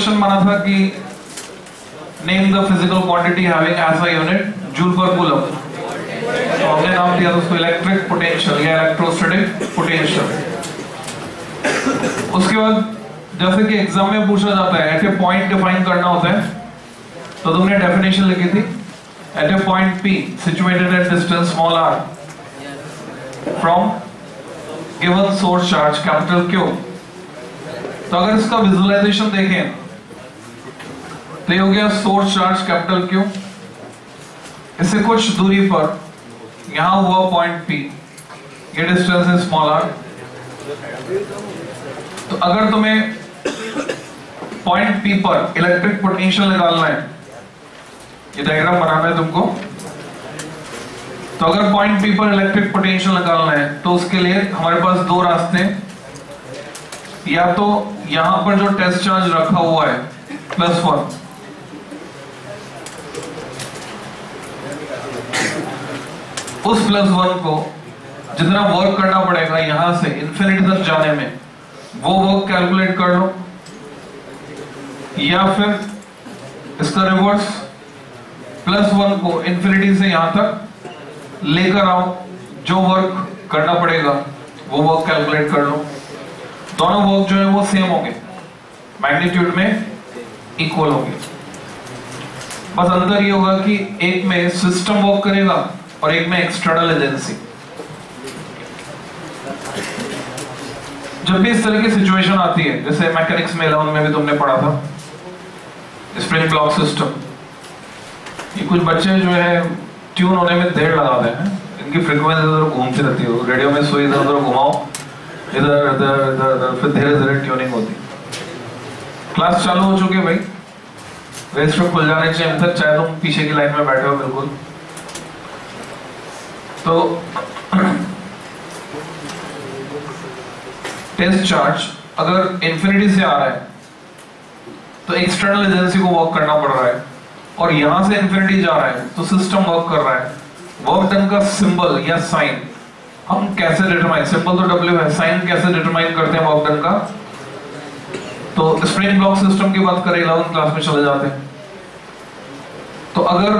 Question बना था कि name the physical quantity having as a unit joule per coulomb तो हमने नाम दिया था उसको इलेक्ट्रिक पोटेंशियल या इलेक्ट्रोस्टैटिक पोटेंशियल उसके बाद जैसे कि एग्ज़ाम में पूछा जाता है एट ए पॉइंट डिफाइन करना होता है तो तुमने डेफिनेशन लिखी थी at a point P situated at distance small R from given source charge capital Q तो अगर इसका विजुअलाइजेशन देखें ये हो गया सोर्स चार्ज कैपिटल क्यू इससे कुछ दूरी पर, यहाँ हुआ पॉइंट पी ये डिस्टेंस है स्मॉल आर तो अगर तुम्हें पॉइंट पी पर इलेक्ट्रिक पोटेंशियल निकालना है, ये डायग्राम बनाना है तुमको। तो अगर पॉइंट पी पर इलेक्ट्रिक पोटेंशियल निकालना है तो उसके लिए हमारे पास दो रास्ते या तो यहाँ पर जो टेस्ट चार्ज रखा हुआ है प्लस वन उस प्लस वन को जितना वर्क करना पड़ेगा यहाँ से इंफिनिटी तक जाने में, वो वर्क कैलकुलेट कर लो। या फिर इसका रिवर्स प्लस वन को इंफिनिटी से यहाँ तक लेकर आओ, जो वर्क करना पड़ेगा, वो वर्क कैलकुलेट कर लो। दोनों वर्क जो है वो सेम होंगे। मैग्नीट्यूड में इक्वल होंगे। बस अंतर ये होगा कि एक में सिस्टम वर्क करेगा और एक में एक्सटर्नल एजेंसी जब भी इस तरह की सिचुएशन आती है, जैसे मैकेनिक्स में इलेवन में भी तुमने पढ़ा था स्प्रिंग ब्लॉक सिस्टम ये कुछ बच्चे जो है ट्यून होने में देर लगाते हैं। इनकी फ्रीक्वेंसी इधर घूमती रहती है। रेडियो में सुई इधर उधर घुमाओ, इधर इधर इधर इधर, फिर धीरे धीरे ट्यूनिंग होती क्लास चालू हो चुकी है भाई। रजिस्टर खुल जाने चाहिए तक चाहे तुम पीछे की लाइन में बैठे हो, बिल्कुल। तो टेस्ट चार्ज अगर इंफिनिटी से आ रहा है तो एक्सटर्नल एजेंसी को वर्क करना पड़ रहा है। और यहाँ से इंफिनिटी जा रहा है तो सिस्टम वर्क कर रहा है। वर्क डन का सिंबल या साइन हम कैसे डिटरमाइन सिंबल तो डब्ल्यू है साइन कैसे डिटरमाइन करते हैं वर्क डन का? तो स्प्रिंग ब्लॉक सिस्टम की बात करें इलेवन क्लास में चले जाते हैं। तो अगर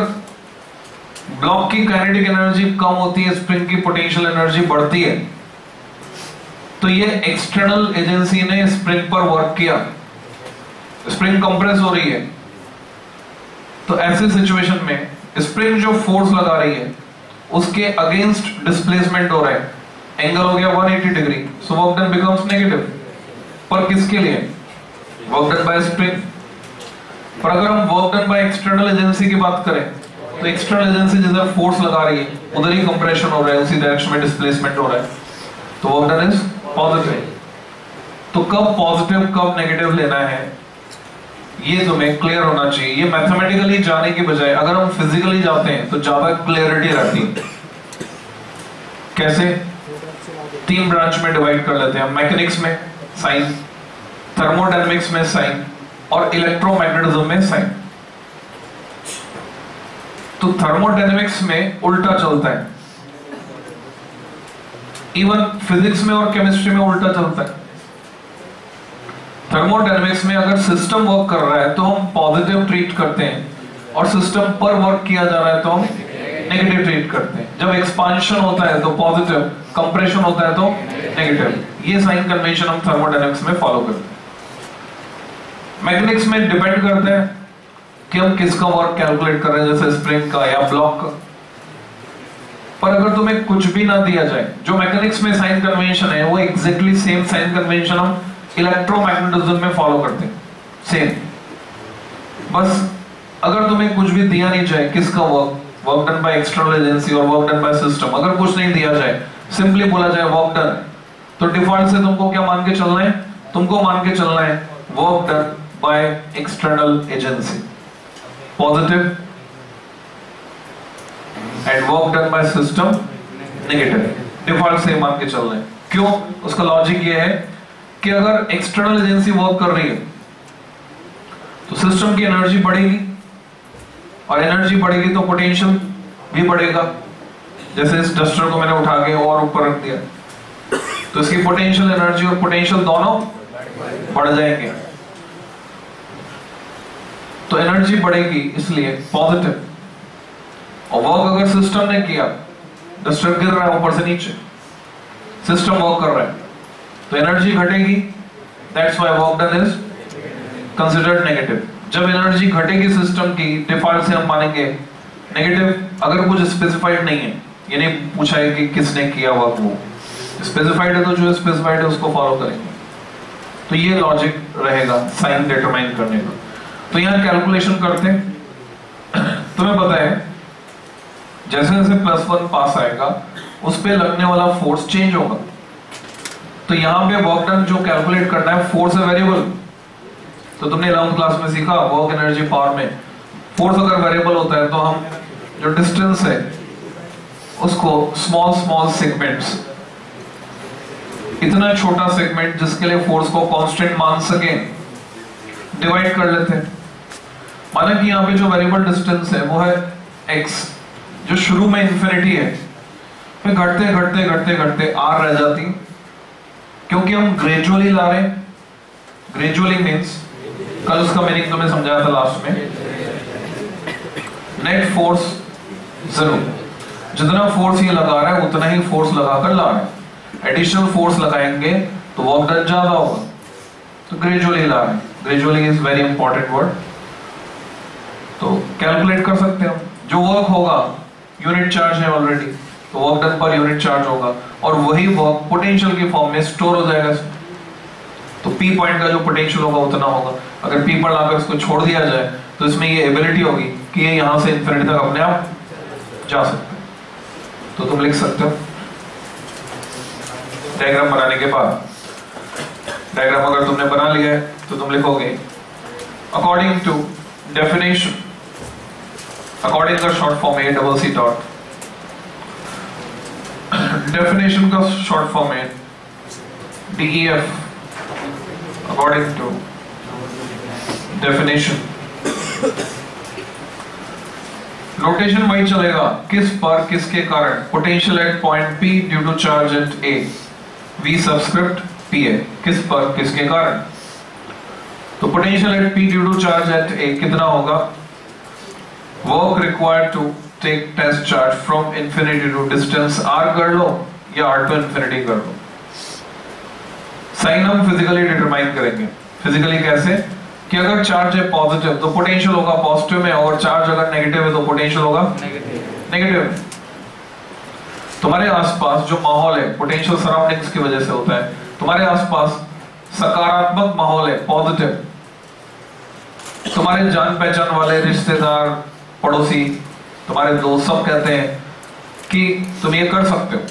ब्लॉक की काइनेटिक एनर्जी कम होती है स्प्रिंग की पोटेंशियल एनर्जी बढ़ती है। तो ये एक्सटर्नल एजेंसी ने स्प्रिंग पर वर्क किया। स्प्रिंग कंप्रेस हो रही है। तो ऐसे सिचुएशन में स्प्रिंग जो फोर्स लगा रही है, उसके अगेंस्ट डिस्प्लेसमेंट हो रहा है। एंगल हो गया 180 degree so work done becomes negative पर किसके लिए? वर्क डन बाय स्प्रिंग पर अगर हम work done by external agency की बात करें तो एक्सटर्नल एजेंसी जिधर फोर्स लगा रही है। उधर ही कंप्रेशन हो रहा है, उसी डायरेक्शन में डिस्प्लेसमेंट हो रहा है। तो डन इज़ पॉजिटिव तो कब पॉजिटिव कब नेगेटिव लेना है, ये तुम्हें क्लियर होना चाहिए। ये मैथमेटिकली जाने की बजाय, अगर हम फिजिकली जाते हैं तो ज़्यादा क्लियरिटी रहती है। कैसे? तीन ब्रांच में डिवाइड कर लेते हैं मैकेनिक्स में साइन थर्मोडायनेमिक्स में साइन और इलेक्ट्रोमैग्नेटिज्म में साइन। तो थर्मोडायनेमिक्स में उल्टा चलता है। इवन फिजिक्स में और केमिस्ट्री में उल्टा चलता है। थर्मोडायनेमिक्स में अगर सिस्टम वर्क कर रहा है तो हम पॉजिटिव ट्रीट करते हैं और सिस्टम पर वर्क किया जा रहा है तो हम नेगेटिव ट्रीट करते हैं। जब एक्सपांशन होता है तो पॉजिटिव कंप्रेशन होता है तो नेगेटिव ये साइन कन्वेंशन हम थर्मोडायनेमिक्स में फॉलो करते हैं। मैग्नेटिक्स में डिपेंड करते हैं। कि हम किसका वर्क कैलकुलेट कर रहे हैं, जैसे स्प्रिंग का या ब्लॉक का। पर अगर तुम्हें कुछ भी ना दिया जाए, जो मैकेनिक्स में साइन कन्वेंशन है, वो एग्जैक्टली सेम साइन कन्वेंशन हम इलेक्ट्रोमैग्नेटिज्म में फॉलो करते हैं। सेम बस, अगर तुम्हें कुछ भी दिया नहीं जाए, किसका work work done by external agency और वर्क डन बाय सिस्टम अगर कुछ नहीं दिया जाए सिंपली बोला जाए वर्क डन तो डिफ़ॉल्ट से तुमको क्या मान के चलना है? तुमको मान के चलना है work done by external agency positive and work done by system negative default से मान के चलना है। क्यों? उसका लॉजिक ये है कि अगर एक्सटर्नल एजेंसी वर्क कर रही है तो सिस्टम की एनर्जी बढ़ेगी और एनर्जी बढ़ेगी तो पोटेंशियल भी बढ़ेगा। जैसे इस डस्टर को मैंने उठा के और ऊपर रख दिया। तो इसकी पोटेंशियल एनर्जी और पोटेंशियल दोनों बढ़ जाएँगे। तो एनर्जी बढ़ेगी, इसलिए पॉजिटिव और वर्क अगर सिस्टम ने किया डस्टर गिर रहा है ऊपर से नीचे सिस्टम वर्क कर रहा है तो एनर्जी घटेगी that's why work done is considered negative जब एनर्जी घटेगी सिस्टम की डिफ़ॉल्ट से हम मानेंगे नेगेटिव अगर कुछ स्पेसिफाइड नहीं है ये नहीं पूछा है कि किसने किया वर्क वो स्पेसिफाइड है तो जो स्पेसिफाइड है उसको फॉलो करेंगे। तो ये लॉजिक रहेगा साइन डिटरमाइन करने का। तो यहाँ कैलकुलेशन करते हैं। तुम्हें पता है, जैसे जैसे प्लस वन पास आएगा, उस पर लगने वाला फोर्स चेंज होगा। तो यहाँ पे वर्क डन जो कैलकुलेट करना है फोर्स है वेरिएबल तो तुमने इलेवंथ क्लास में सीखा वर्क एनर्जी पावर में। फोर्स अगर वेरिएबल होता है तो हम जो डिस्टेंस है, उसको स्मॉल स्मॉल सेगमेंट्स इतना छोटा सेगमेंट जिसके लिए फोर्स को कांस्टेंट मान सके डिवाइड कर लेते हैं। माना कि यहाँ पे जो वेरिएबल डिस्टेंस है, वो है x, जो शुरू में इंफिनिटी है, फिर घटते घटते घटते घटते आर रह जाती क्योंकि हम ग्रेजुअली ला रहे हैं। ग्रेजुअली मीन्स कल उसका मीनिंग तुम्हें समझाया था लास्ट में। नेट फोर्स ज़ीरो जितना फोर्स ये लगा रहा है, उतना ही फोर्स लगाकर ला रहे हैं। एडिशनल फोर्स लगाएँगे तो वर्क डन ज़्यादा होगा। तो ग्रेजुअली ला रहे हैं। Gradually is very important word तो कैलकुलेट कर सकते हैं जो वर्क होगा यूनिट चार्ज है ऑलरेडी तो work done per unit charge होगा। और वही वर्क पोटेंशियल के फॉर्म में स्टोर हो जाएगा। तो पी पॉइंट का जो पोटेंशियल होगा, उतना होगा। अगर पी पर लाकर इसको छोड़ दिया जाए तो इसमें ये एबिलिटी होगी कि ये यहाँ से इंफिनिटी तक अपने आप जा सकते हैं। तो तुम लिख सकते हो। डायग्राम बनाने के बाद। डायग्राम अगर तुमने बना लिया है तो तुम लिखोगे अकॉर्डिंग टू डेफिनेशन अकॉर्डिंग का short form A double C dot definition का शॉर्ट फॉर्म है DEF according to definition. Notation वही चलेगा। किस पर, किसके कारण? Potential at point P due to charge at A V subscript P A किस पर, किसके कारण? तो potential at P due to charge at A कितना होगा? Work required to take test charge from infinity to distance R कर लो या आर टू इंफिनिटी कर लो साइन हम फिजिकली डिटरमाइन करेंगे। फिजिकली कैसे? कि अगर चार्ज है पॉजिटिव तो पोटेंशियल होगा पॉजिटिव में, और चार्ज अगर नेगेटिव है तो पोटेंशियल होगा नेगेटिव तुम्हारे आसपास जो माहौल है पोटेंशियल सराउंडिंग्स की वजह से होता है, तुम्हारे आसपास सकारात्मक माहौल है पॉजिटिव तुम्हारे जान पहचान वाले रिश्तेदार पड़ोसी, तुम्हारे दोस्त सब कहते हैं कि तुम ये कर सकते हो।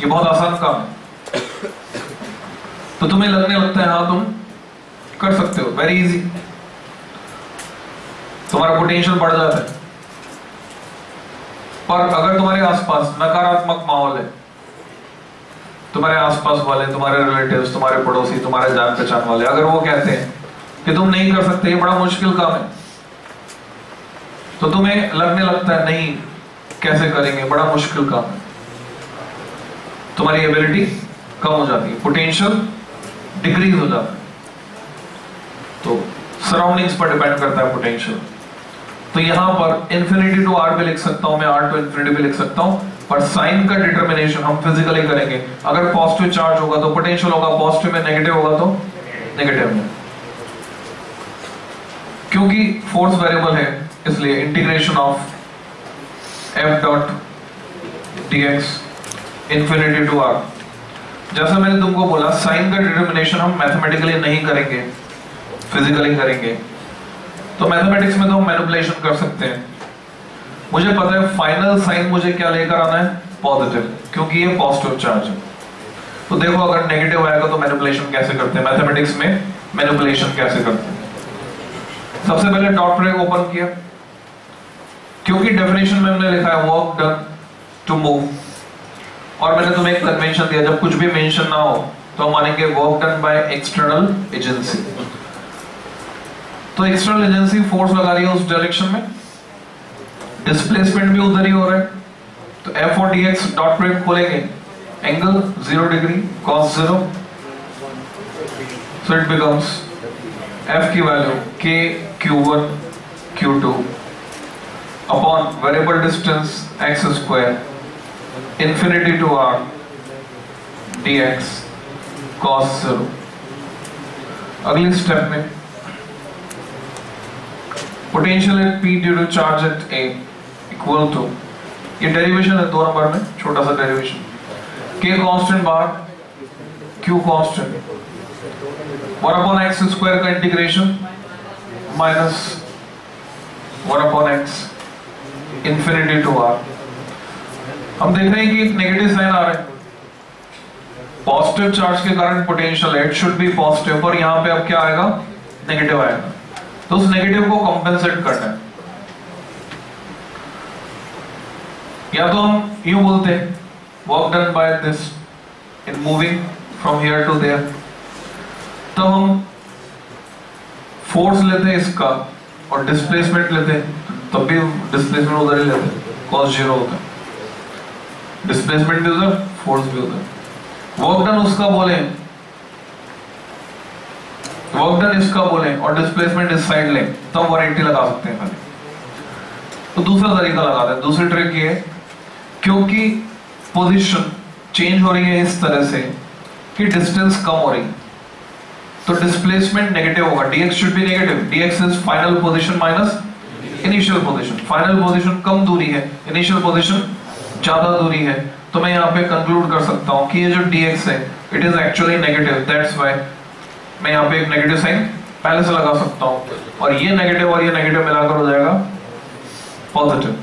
ये बहुत आसान काम है। तो तुम्हें लगने लगता है हाँ तुम कर सकते हो। वेरी इजी तुम्हारा पोटेंशियल बढ़ जाता है। पर अगर तुम्हारे आसपास नकारात्मक माहौल है, तुम्हारे आसपास वाले, तुम्हारे रिलेटिव्स तुम्हारे पड़ोसी, तुम्हारे जान पहचान वाले, अगर वो कहते हैं कि तुम नहीं कर सकते, ये बड़ा मुश्किल काम है। तो तुम्हें लगने लगता है, नहीं, कैसे करेंगे? बड़ा मुश्किल काम तुम्हारी एबिलिटी कम हो जाती है पोटेंशियल डिक्रीज हो जाता है। तो सराउंडिंग्स पर डिपेंड करता है पोटेंशियल तो यहाँ पर इंफिनिटी टू आर भी लिख सकता हूँ, मैं आर टू इंफिनिटी भी लिख सकता हूँ, पर साइन का डिटर्मिनेशन हम फिजिकली करेंगे। अगर पॉजिटिव चार्ज होगा तो पोटेंशियल होगा पॉजिटिव में नेगेटिव होगा तो नेगेटिव में। क्योंकि फोर्स वेरिएबल है इसलिए integration of F dot DX infinity to R जैसा मैंने तुमको बोला साइन का डिटर्मिनेशन हम मैथमेटिकली नहीं करेंगे फिजिकली करेंगे। तो मैथमेटिक्स में तो हम मैनिपुलेशन कर सकते हैं। मुझे पता है फाइनल साइन मुझे क्या लेकर आना है? पॉजिटिव क्योंकि ये पॉजिटिव चार्ज है। तो देखो अगर नेगेटिव आएगा तो मैनिपुलेशन कैसे करते हैं? मैथमेटिक्स में मैनिपुलेशन कैसे करते हैं? सबसे पहले डॉट प्रोडक्ट ओपन किया। क्योंकि डेफिनेशन में हमने लिखा है वर्क डन टू मूव और मैंने तुम्हें एक कन्वेंशन दिया, जब कुछ भी मेंशन ना हो तो हम मानेंगे work done by external agency तो एक्सटर्नल एजेंसी फोर्स लगा रही है उस डायरेक्शन में। डिस्प्लेसमेंट भी उधर ही हो रहा है। तो एफ़ और डी एक्स डॉट प्रोडक्ट खोलेंगे। Angle zero degree cos zero so it becomes F की value K Q one Q two variable distance X square infinity to R D X cos zero अगली step में potential at P due to charge at A equal to ये derivation है दो number में, छोटा सा derivation के constant बार Q constant one upon X square का integration minus one upon X infinity to R हम देख रहे हैं कि एक नेगेटिव साइन आ रहा है। पॉजिटिव चार्ज के कारण potential it should be positive पर यहाँ पे अब क्या आएगा? नेगेटिव आएगा। तो उस नेगेटिव को कंपेंसेट करना है। या तो हम यूँ बोलते हैं work done by this in moving from here to there तब हम फोर्स लेते हैं इसका और डिस्प्लेसमेंट लेते हैं। तब भी डिस्प्लेसमेंट उधर ही लेते हैं। कॉस ज़ीरो होता डिस्प्लेसमेंट भी उधर फोर्स भी उधर। वर्क डन उसका बोले। वर्क डन इसका बोले और डिस्प्लेसमेंट इस साइड लें। तब वारंटी लगा सकते हैं खाली। तो दूसरा तरीका लगाते हैं। दूसरी ट्रिक ये क्योंकि पोजीशन चेंज हो रही है इस तरह से कि डिस्टेंस कम हो रही है। तो डिस्प्लेसमेंट नेगेटिव होगा। Dx should be negative dx is final position minus initial position final position कम दूरी है. इनिशियल पोजीशन ज़्यादा दूरी है. तो मैं यहाँ पे कंक्लूड कर सकता हूँ कि ये जो dx है it is actually negative that's why मैं यहाँ पे एक नेगेटिव साइन पहले से लगा सकता हूँ. और ये नेगेटिव और ये नेगेटिव मिलाकर हो जाएगा पॉजिटिव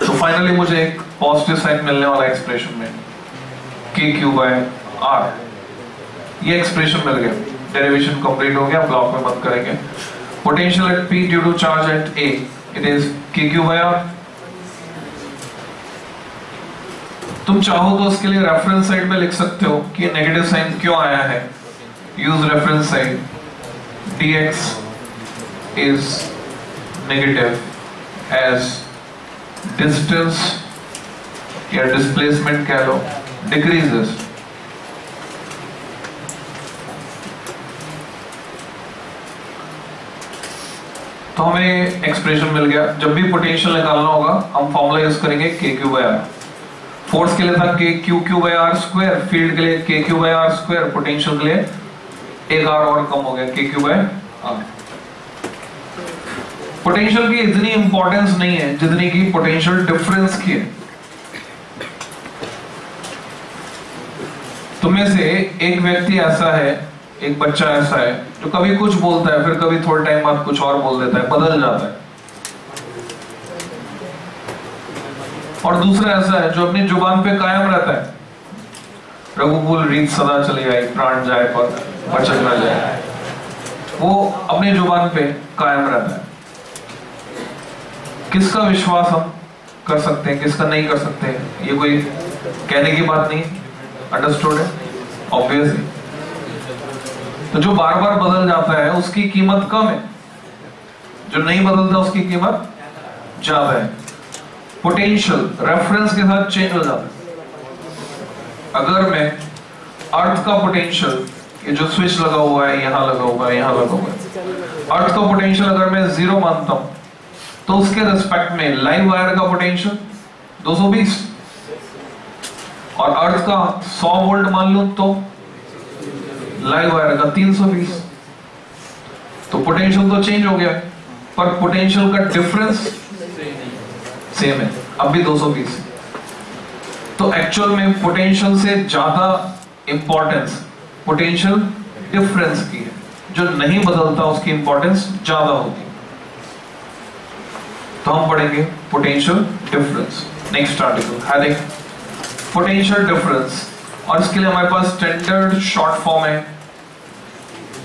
तो फाइनली मुझे एक पॉजिटिव साइन मिलने वाला एक्सप्रेशन में. के क्यू बाय आर ये एक्सप्रेशन मिल गया. डेरिवेशन कंप्लीट हो गया. ब्लॉक में बंद करेंगे. At P due to charge at A it is K Q by R तुम चाहो तो उसके लिए रेफरेंस साइड में लिख सकते हो कि नेगेटिव साइन क्यों आया है? Use reference side. Dx is negative as distance या डिस्प्लेसमेंट कह लो, decreases. तो हमें एक्सप्रेशन मिल गया। जब भी पोटेंशियल निकालना होगा, हम फॉर्मूला यूज़ करेंगे K Q by are force के लिए था K Q Q by R square field के लिए K Q by R square potential के लिए एक आर और कम हो गया के क्यू बाय आर पोटेंशियल की इतनी इंपॉर्टेंस नहीं है, जितनी की पोटेंशियल डिफरेंस की है। तुम्हें से एक व्यक्ति ऐसा है एक बच्चा ऐसा है जो कभी कुछ बोलता है, फिर कभी थोड़े टाइम बाद कुछ और बोल देता है, बदल जाता है। और दूसरा ऐसा है जो अपनी ज़ुबान पे कायम रहता है। रघुकुल रीत सदा चली आई, प्राण जाए पर बचत न जाए। वो अपनी ज़ुबान पे कायम रहता है। किसका विश्वास हम कर सकते हैं, किसका नहीं कर सकते हैं, ये कोई कहने की बात नहीं अंडरस्टूड है? ऑब्वियसली तो जो बार बार बदल जाता है, उसकी कीमत कम है। जो नहीं बदलता, उसकी कीमत ज़्यादा है। पोटेंशियल रेफरेंस के साथ चेंज हो जाता है। अगर मैं अर्थ का पोटेंशियल ये जो स्विच लगा हुआ है, यहाँ लगा हुआ है, यहाँ लगा हुआ है। अर्थ का पोटेंशियल अगर मैं ज़ीरो मानता हूँ तो उसके रिस्पेक्ट में लाइव वायर का पोटेंशियल 220 और अर्थ का 100 वोल्ट मान लो तो लाइव वायर का 320 तो पोटेंशियल तो चेंज हो गया, पर पोटेंशियल का डिफरेंस सेम है। अब भी 220 तो एक्चुअल में पोटेंशियल से ज़्यादा इंपॉर्टेंस पोटेंशियल डिफरेंस की है। जो नहीं बदलता, उसकी इंपॉर्टेंस ज़्यादा होती है। तो हम पढ़ेंगे potential difference next article heading potential difference और इसके लिए हमारे पास स्टैंडर्ड शॉर्ट फॉर्म है।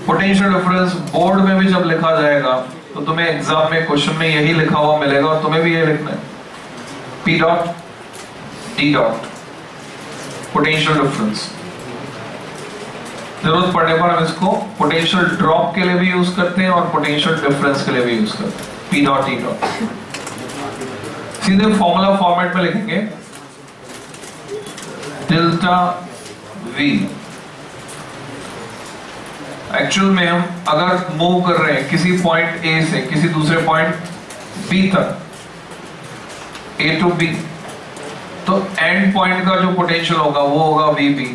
पोटेंशियल डिफरेंस बोर्ड में भी जब लिखा जाएगा तो तुम्हें एग्ज़ाम में क्वेश्चन में यही लिखा हुआ मिलेगा और तुम्हें भी यही लिखना है। P dot D dot potential difference ज़रूरत पड़ने पर हम इसको पोटेंशियल ड्रॉप के लिए भी यूज़ करते हैं और पोटेंशियल डिफरेंस के लिए भी यूज़ करते हैं। पी डॉट ई डॉट सीधे फॉर्मूला फॉर्मेट में लिखेंगे। डेल्टा वी एक्चुअल में हम अगर मूव कर रहे हैं किसी पॉइंट ए से किसी दूसरे पॉइंट बी तक ए टू बी तो एंड पॉइंट का जो पोटेंशियल होगा, वो होगा वी बी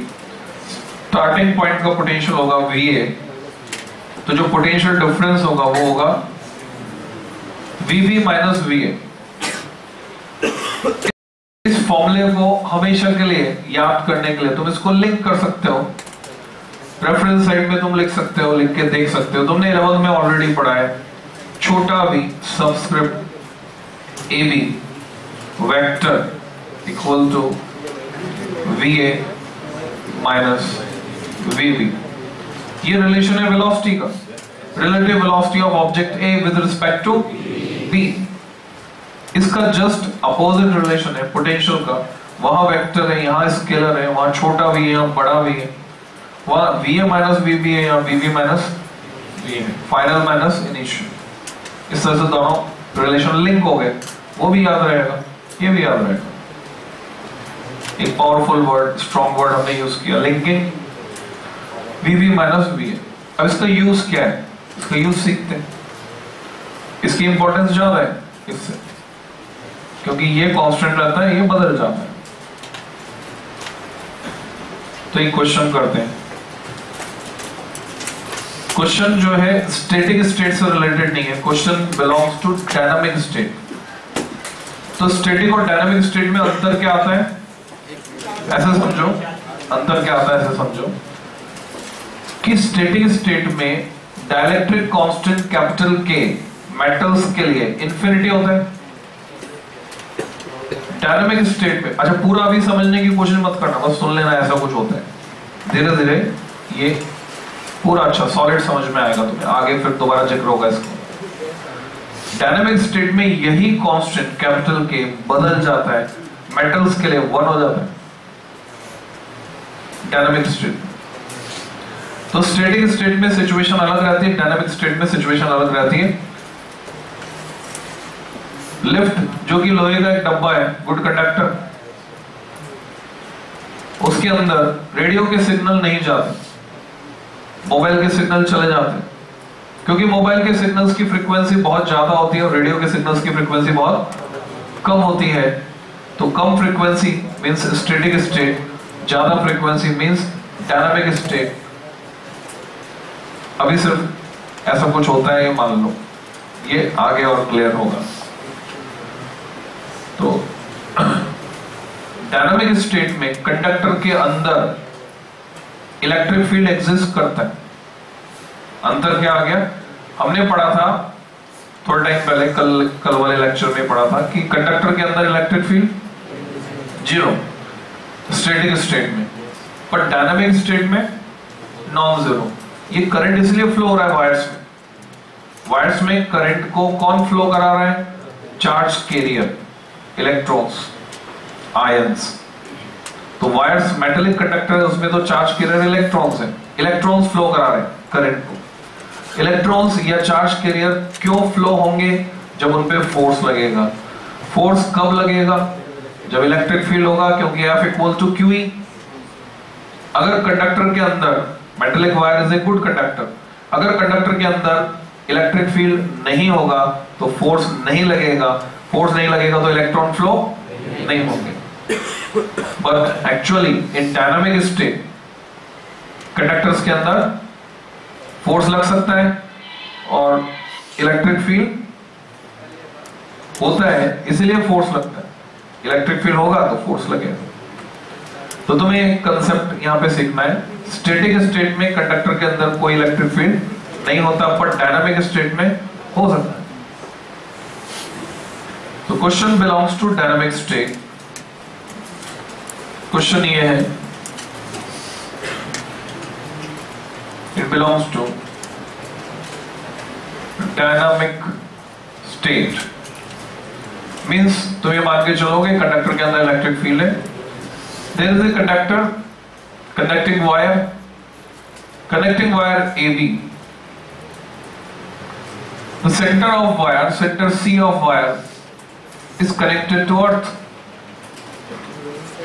स्टार्टिंग पॉइंट का पोटेंशियल होगा वी ए तो जो पोटेंशियल डिफरेंस होगा, वो होगा V B minus V A फॉर्मूले को हमेशा के लिए याद करने के लिए। तुम इसको लिंक कर सकते हो। रेफरेंस साइड में तुम लिख सकते हो, लिख के देख सकते हो। तुमने इलेवन में ऑलरेडी पढ़ा है। छोटा भी subscript A B vector equal to V A minus V B ये रिलेशन है वेलोसिटी का। Relative velocity of object A with respect to B इसका जस्ट अपोजिट रिलेशन है पोटेंशियल का। वहाँ वेक्टर है, यहाँ स्केलर है, वहाँ छोटा भी है, यहाँ बड़ा भी है। वहाँ V A minus V B है, यहाँ वी बी माइनस वी है। फाइनल माइनस इनिशियल इस तरह से दोनों रिलेशन लिंक हो गए। वो भी याद रहेगा, ये भी याद रहेगा। एक पावरफुल वर्ड स्ट्रॉन्ग वर्ड हमने यूज़ किया linking V B minus V है। अब इसका यूज़ क्या है? इसका यूज़ सीखते हैं। इसकी इंपॉर्टेंस ज़्यादा है, इससे। क्योंकि ये कांस्टेंट रहता है, ये बदल जाता है। तो एक क्वेश्चन करते हैं। क्वेश्चन जो है स्टेटिक स्टेट से रिलेटेड नहीं है। Question belongs to dynamic state तो स्टेटिक और डायनामिक स्टेट में अंतर क्या आता है? ऐसे समझो। अंतर क्या आता है, ऐसे समझो। कि स्टेटिक स्टेट में डायलेक्ट्रिक कांस्टेंट कैपिटल के मेटल्स के लिए इंफिनिटी होता है। डायनामिक स्टेट में। अच्छा पूरा अभी समझने की कोशिश मत करना, बस सुन लेना, ऐसा कुछ होता है। धीरे धीरे ये पूरा अच्छा सॉलिड समझ में आएगा तुम्हें। आगे फिर दोबारा ज़िक्र होगा इसको। डायनामिक स्टेट में यही कांस्टेंट कैपिटल के बदल जाता है। मेटल्स के लिए वन हो जाता है। डायनामिक स्टेट तो स्टेटिक स्टेट में सिचुएशन अलग रहती है डायनामिक स्टेट में सिचुएशन अलग रहती है। लिफ्ट, जो कि लोहे का एक डब्बा है, गुड कंडक्टर, उसके अंदर रेडियो के सिग्नल नहीं जाते, मोबाइल के सिग्नल चले जाते, क्योंकि मोबाइल के सिग्नल्स की फ्रीक्वेंसी बहुत ज़्यादा होती है और रेडियो के सिग्नल्स की फ्रीक्वेंसी बहुत कम होती है तो कम फ्रीक्वेंसी मींस स्टेटिक स्टेट ज़्यादा फ्रीक्वेंसी मींस डायनामिक स्टेट अभी सिर्फ़ ऐसा कुछ होता है, ये मान लो, ये आगे और क्लियर होगा। तो डायनामिक स्टेट में कंडक्टर के अंदर इलेक्ट्रिक फ़ील्ड एग्जिस्ट करता है। अंतर क्या आ गया? हमने पढ़ा था, थोड़ा टाइम पहले, कल कल वाले लेक्चर में पढ़ा था कि कंडक्टर के अंदर electric field zero static state में। पर डायनामिक स्टेट में नॉन ज़ीरो ये करंट इसलिए फ्लो हो रहा है वायर्स में। वायर्स में करंट को कौन फ्लो करा रहा है? चार्ज कैरियर इलेक्ट्रॉन्स आयंस तो वायर्स मेटेलिक कंडक्टर है, उसमें तो चार्ज कैरियर इलेक्ट्रॉन्स है। इलेक्ट्रॉन्स फ्लो करा रहे करंट को। इलेक्ट्रॉन्स या चार्ज कैरियर क्यों फ्लो होंगे? जब उन पे फोर्स लगेगा। फोर्स कब लगेगा? जब इलेक्ट्रिक फ़ील्ड होगा, क्योंकि एफ़ इक्वल टू क्यू अगर कंडक्टर के अंदर metallic wire is a good conductor अगर कंडक्टर के अंदर इलेक्ट्रिक फ़ील्ड नहीं होगा तो फोर्स नहीं लगेगा। फोर्स नहीं लगेगा तो इलेक्ट्रॉन फ्लो नहीं होंगे। But actually in dynamic state conductors के अंदर फोर्स लग सकता है और इलेक्ट्रिक फ़ील्ड होता है इसलिए फोर्स लगता है। इलेक्ट्रिक फ़ील्ड होगा तो फोर्स लगेगा। तो तुम्हें एक कंसेप्ट यहाँ पे सीखना है। स्टेटिक स्टेट में कंडक्टर के अंदर कोई इलेक्ट्रिक फ़ील्ड नहीं होता पर डायनामिक स्टेट में हो सकता है। Question belongs to dynamic state question ये है. It belongs to dynamic state means तुम ये मान के चलोगे कंडक्टर के अंदर इलेक्ट्रिक फ़ील्ड है. There is a conductor conducting wire, connecting wire AB the center of wire, center C of wire is connected to earth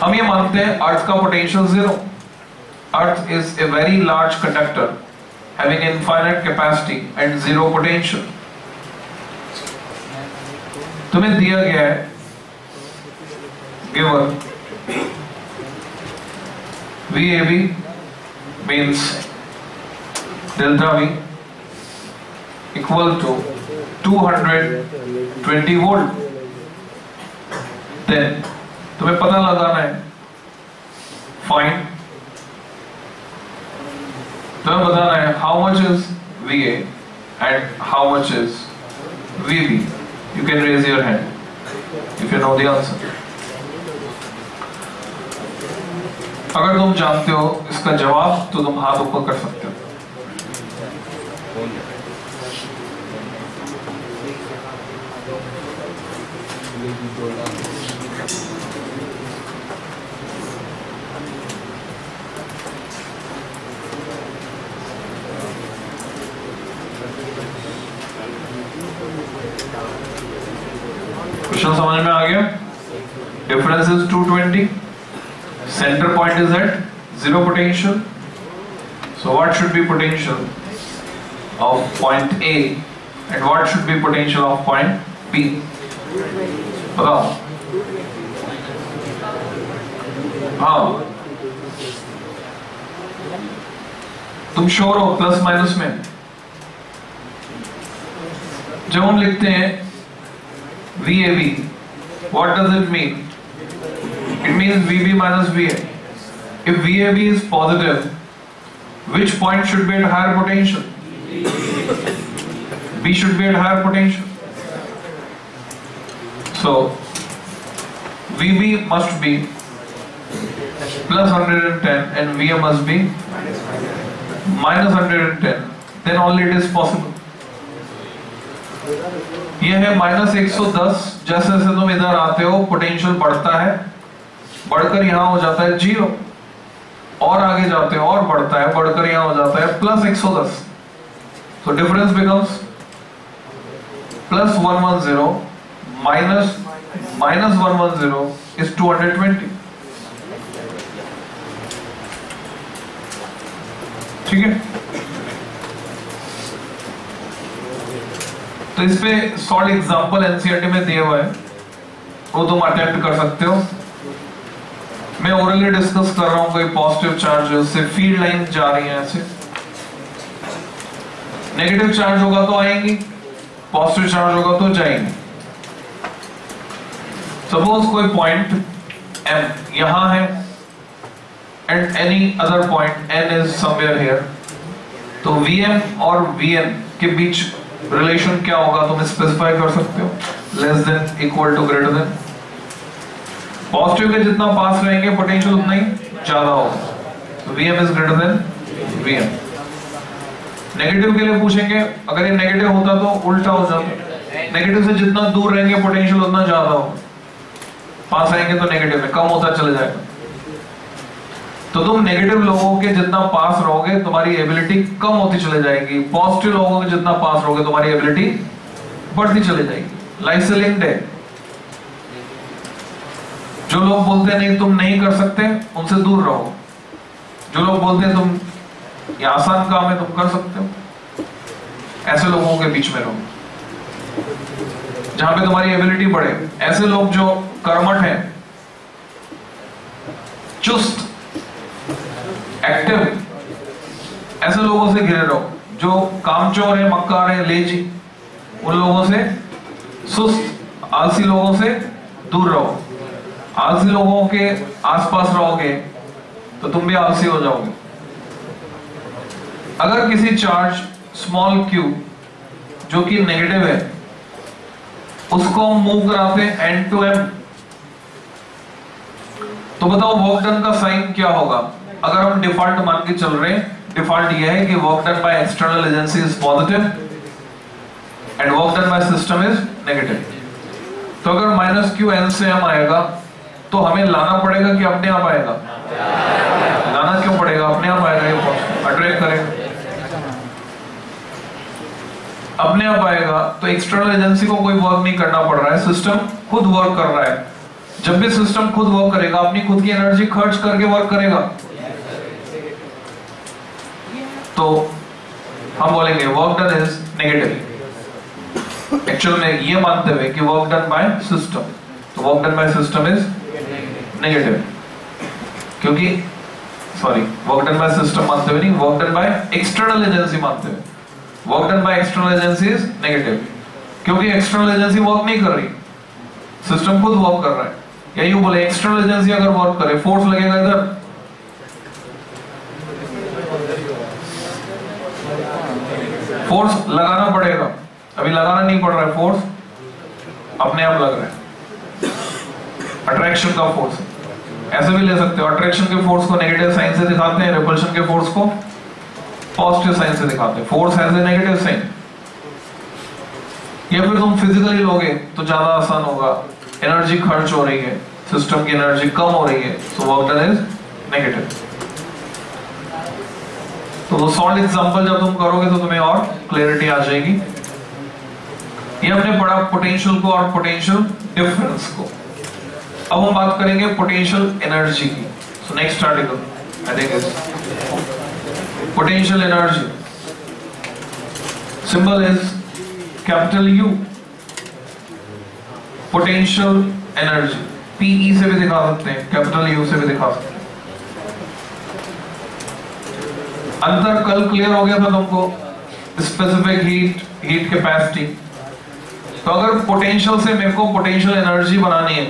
हम ये मानते हैं अर्थ का potential zero earth is a very large conductor having infinite capacity and zero potential तुम्हें दिया गया है given V A B means delta V equal to 220 volt then तुम्हें पता लगाना है। फाइन तुम्हें बताना है how much is V A and how much is V B you can raise your hand you can know the answer अगर तुम जानते हो इसका जवाब तो तुम हाथ ऊपर कर सकते हो। क्वेश्चन समझ में आ गया? Difference is 220 centre point is at zero potential so what should be potential of point A and what should be potential of point B बताओ। हाँ। तुम शोर हो? प्लस माइनस में। जब हम लिखते हैं VAB. What does it mean? It means VB minus VA. If VAB is positive, which point should be at higher potential? B should be at higher potential. So VB must be plus 110 and VA must be minus 110. Then only it is possible. यह है minus 110 जैसे जैसे तुम इधर आते हो potential बढ़ता है। बढ़कर यहाँ हो जाता है ज़ीरो। और आगे जाते हो, और बढ़ता है, बढ़कर यहाँ हो जाता है प्लस 110 तो difference becomes plus 110 minus minus 110 is 220 ठीक है? तो इस पे सॉल्ट एग्जांपल एनसीईआरटी में दिए हुए हैं। वो तुम अटेम्प्ट कर सकते हो। मैं ओरली डिस्कस कर रहा हूँ, कोई पॉजिटिव चार्ज उससे फ़ील्ड लाइन जा रही है ऐसे। नेगेटिव चार्ज होगा तो आएँगी पॉजिटिव चार्ज होगा तो जाएँगे। सपोज़ कोई पॉइंट एम यहाँ है and any other point N is somewhere here तो वीएम और वीएन के बीच रिलेशन क्या होगा तुम स्पेसिफाई कर सकते हो? Less than equal to greater than positive के जितना पास रहेंगे पोटेंशियल उतना ही ज़्यादा होगा। VM is greater than VM negative के लिए पूछेंगे, अगर ये नेगेटिव होता तो उल्टा हो जाता। नेगेटिव से जितना दूर रहेंगे पोटेंशियल उतना ज़्यादा होगा। पास आएँगे तो नेगेटिव में कम होता चले जाएगा। तो तुम नेगेटिव लोगों के जितना पास रहोगे, तुम्हारी एबिलिटी कम होती चले जाएगी। पॉजिटिव लोगों के जितना पास रहोगे, तुम्हारी एबिलिटी बढ़ती चले जाएगी। लाइफ से लिंक्ड है। जो लोग बोलते हैं, नहीं, तुम नहीं कर सकते, उनसे दूर रहो। जो लोग बोलते हैं, तुम, ये आसान काम है, तुम कर सकते हो। ऐसे लोगों के बीच में रहो। जहाँ पे तुम्हारी एबिलिटी बढ़े। ऐसे लोग जो कर्मठ हैं, चुस्त एक्टिव ऐसे लोगों से घिरे रहो। जो कामचोर है, मक्कार है, लेजी, उन लोगों से सुस्त, आलसी लोगों से दूर रहो। आलसी लोगों के आसपास रहोगे तो तुम भी आलसी हो जाओगे। अगर किसी चार्ज स्मॉल क्यू जो कि नेगेटिव है, उसको हम मूव कराते एंड टू एम तो बताओ वर्क डन का साइन क्या होगा? अगर हम डिफ़ॉल्ट मान के चल रहे हैं डिफ़ॉल्ट ये है कि work done by external agency is positive and work done by system is negative तो अगर माइनस क्यू एन से एम आएगा तो हमें लाना पड़ेगा कि अपने आप आएगा? लाना क्यों पड़ेगा? अपने आप आएगा ये अट्रैक्ट करेगा अपने आप आएगा तो एक्सटर्नल एजेंसी को कोई वर्क नहीं करना पड़ रहा है। सिस्टम खुद वर्क कर रहा है। जब भी सिस्टम खुद वर्क करेगा, अपनी खुद की एनर्जी खर्च करके वर्क करेगा। तो हम बोलेंगे work done is negative actual में ये मानते हुए कि वर्क डन बाय सिस्टम तो work done by system is negative क्योंकि sorry work done by system मानते हुए नहीं work done by external agency मानते हुए. Work done by external agency is negative क्योंकि एक्सटर्नल एजेंसी वर्क नहीं कर रही. सिस्टम खुद वर्क कर रहा है. या यूँ बोले एक्सटर्नल एजेंसी अगर वर्क करे फोर्स लगेगा इधर. फोर्स लगाना पड़ेगा। अभी लगाना नहीं पड़ रहा है, फोर्स अपने आप लग रहा है। अट्रैक्शन का फोर्स ऐसे भी ले सकते हो। अट्रैक्शन के फोर्स को नेगेटिव साइन से दिखाते हैं रिपल्शन के फोर्स को पॉजिटिव साइन से दिखाते हैं। Force has a negative sign या फिर तुम फिजिकली लोगे तो ज़्यादा आसान होगा। एनर्जी खर्च हो रही है। सिस्टम की एनर्जी कम हो रही है। So work done is negative तो वो सॉल्ट एग्जांपल जब तुम करोगे तो तुम्हें और क्लैरिटी आ जाएगी। ये हमने पढ़ा पोटेंशियल को और पोटेंशियल डिफरेंस को। अब हम बात करेंगे पोटेंशियल एनर्जी की। So next article I think is potential energy. Symbol is capital U. Potential energy. PE से भी दिखा सकते हैं कैपिटल यू से भी दिखा सकते हैं। अंतर कल क्लियर हो गया था तुमको स्पेसिफिक हीट हीट कैपेसिटी तो अगर पोटेंशियल से मेरे को पोटेंशियल एनर्जी बनानी है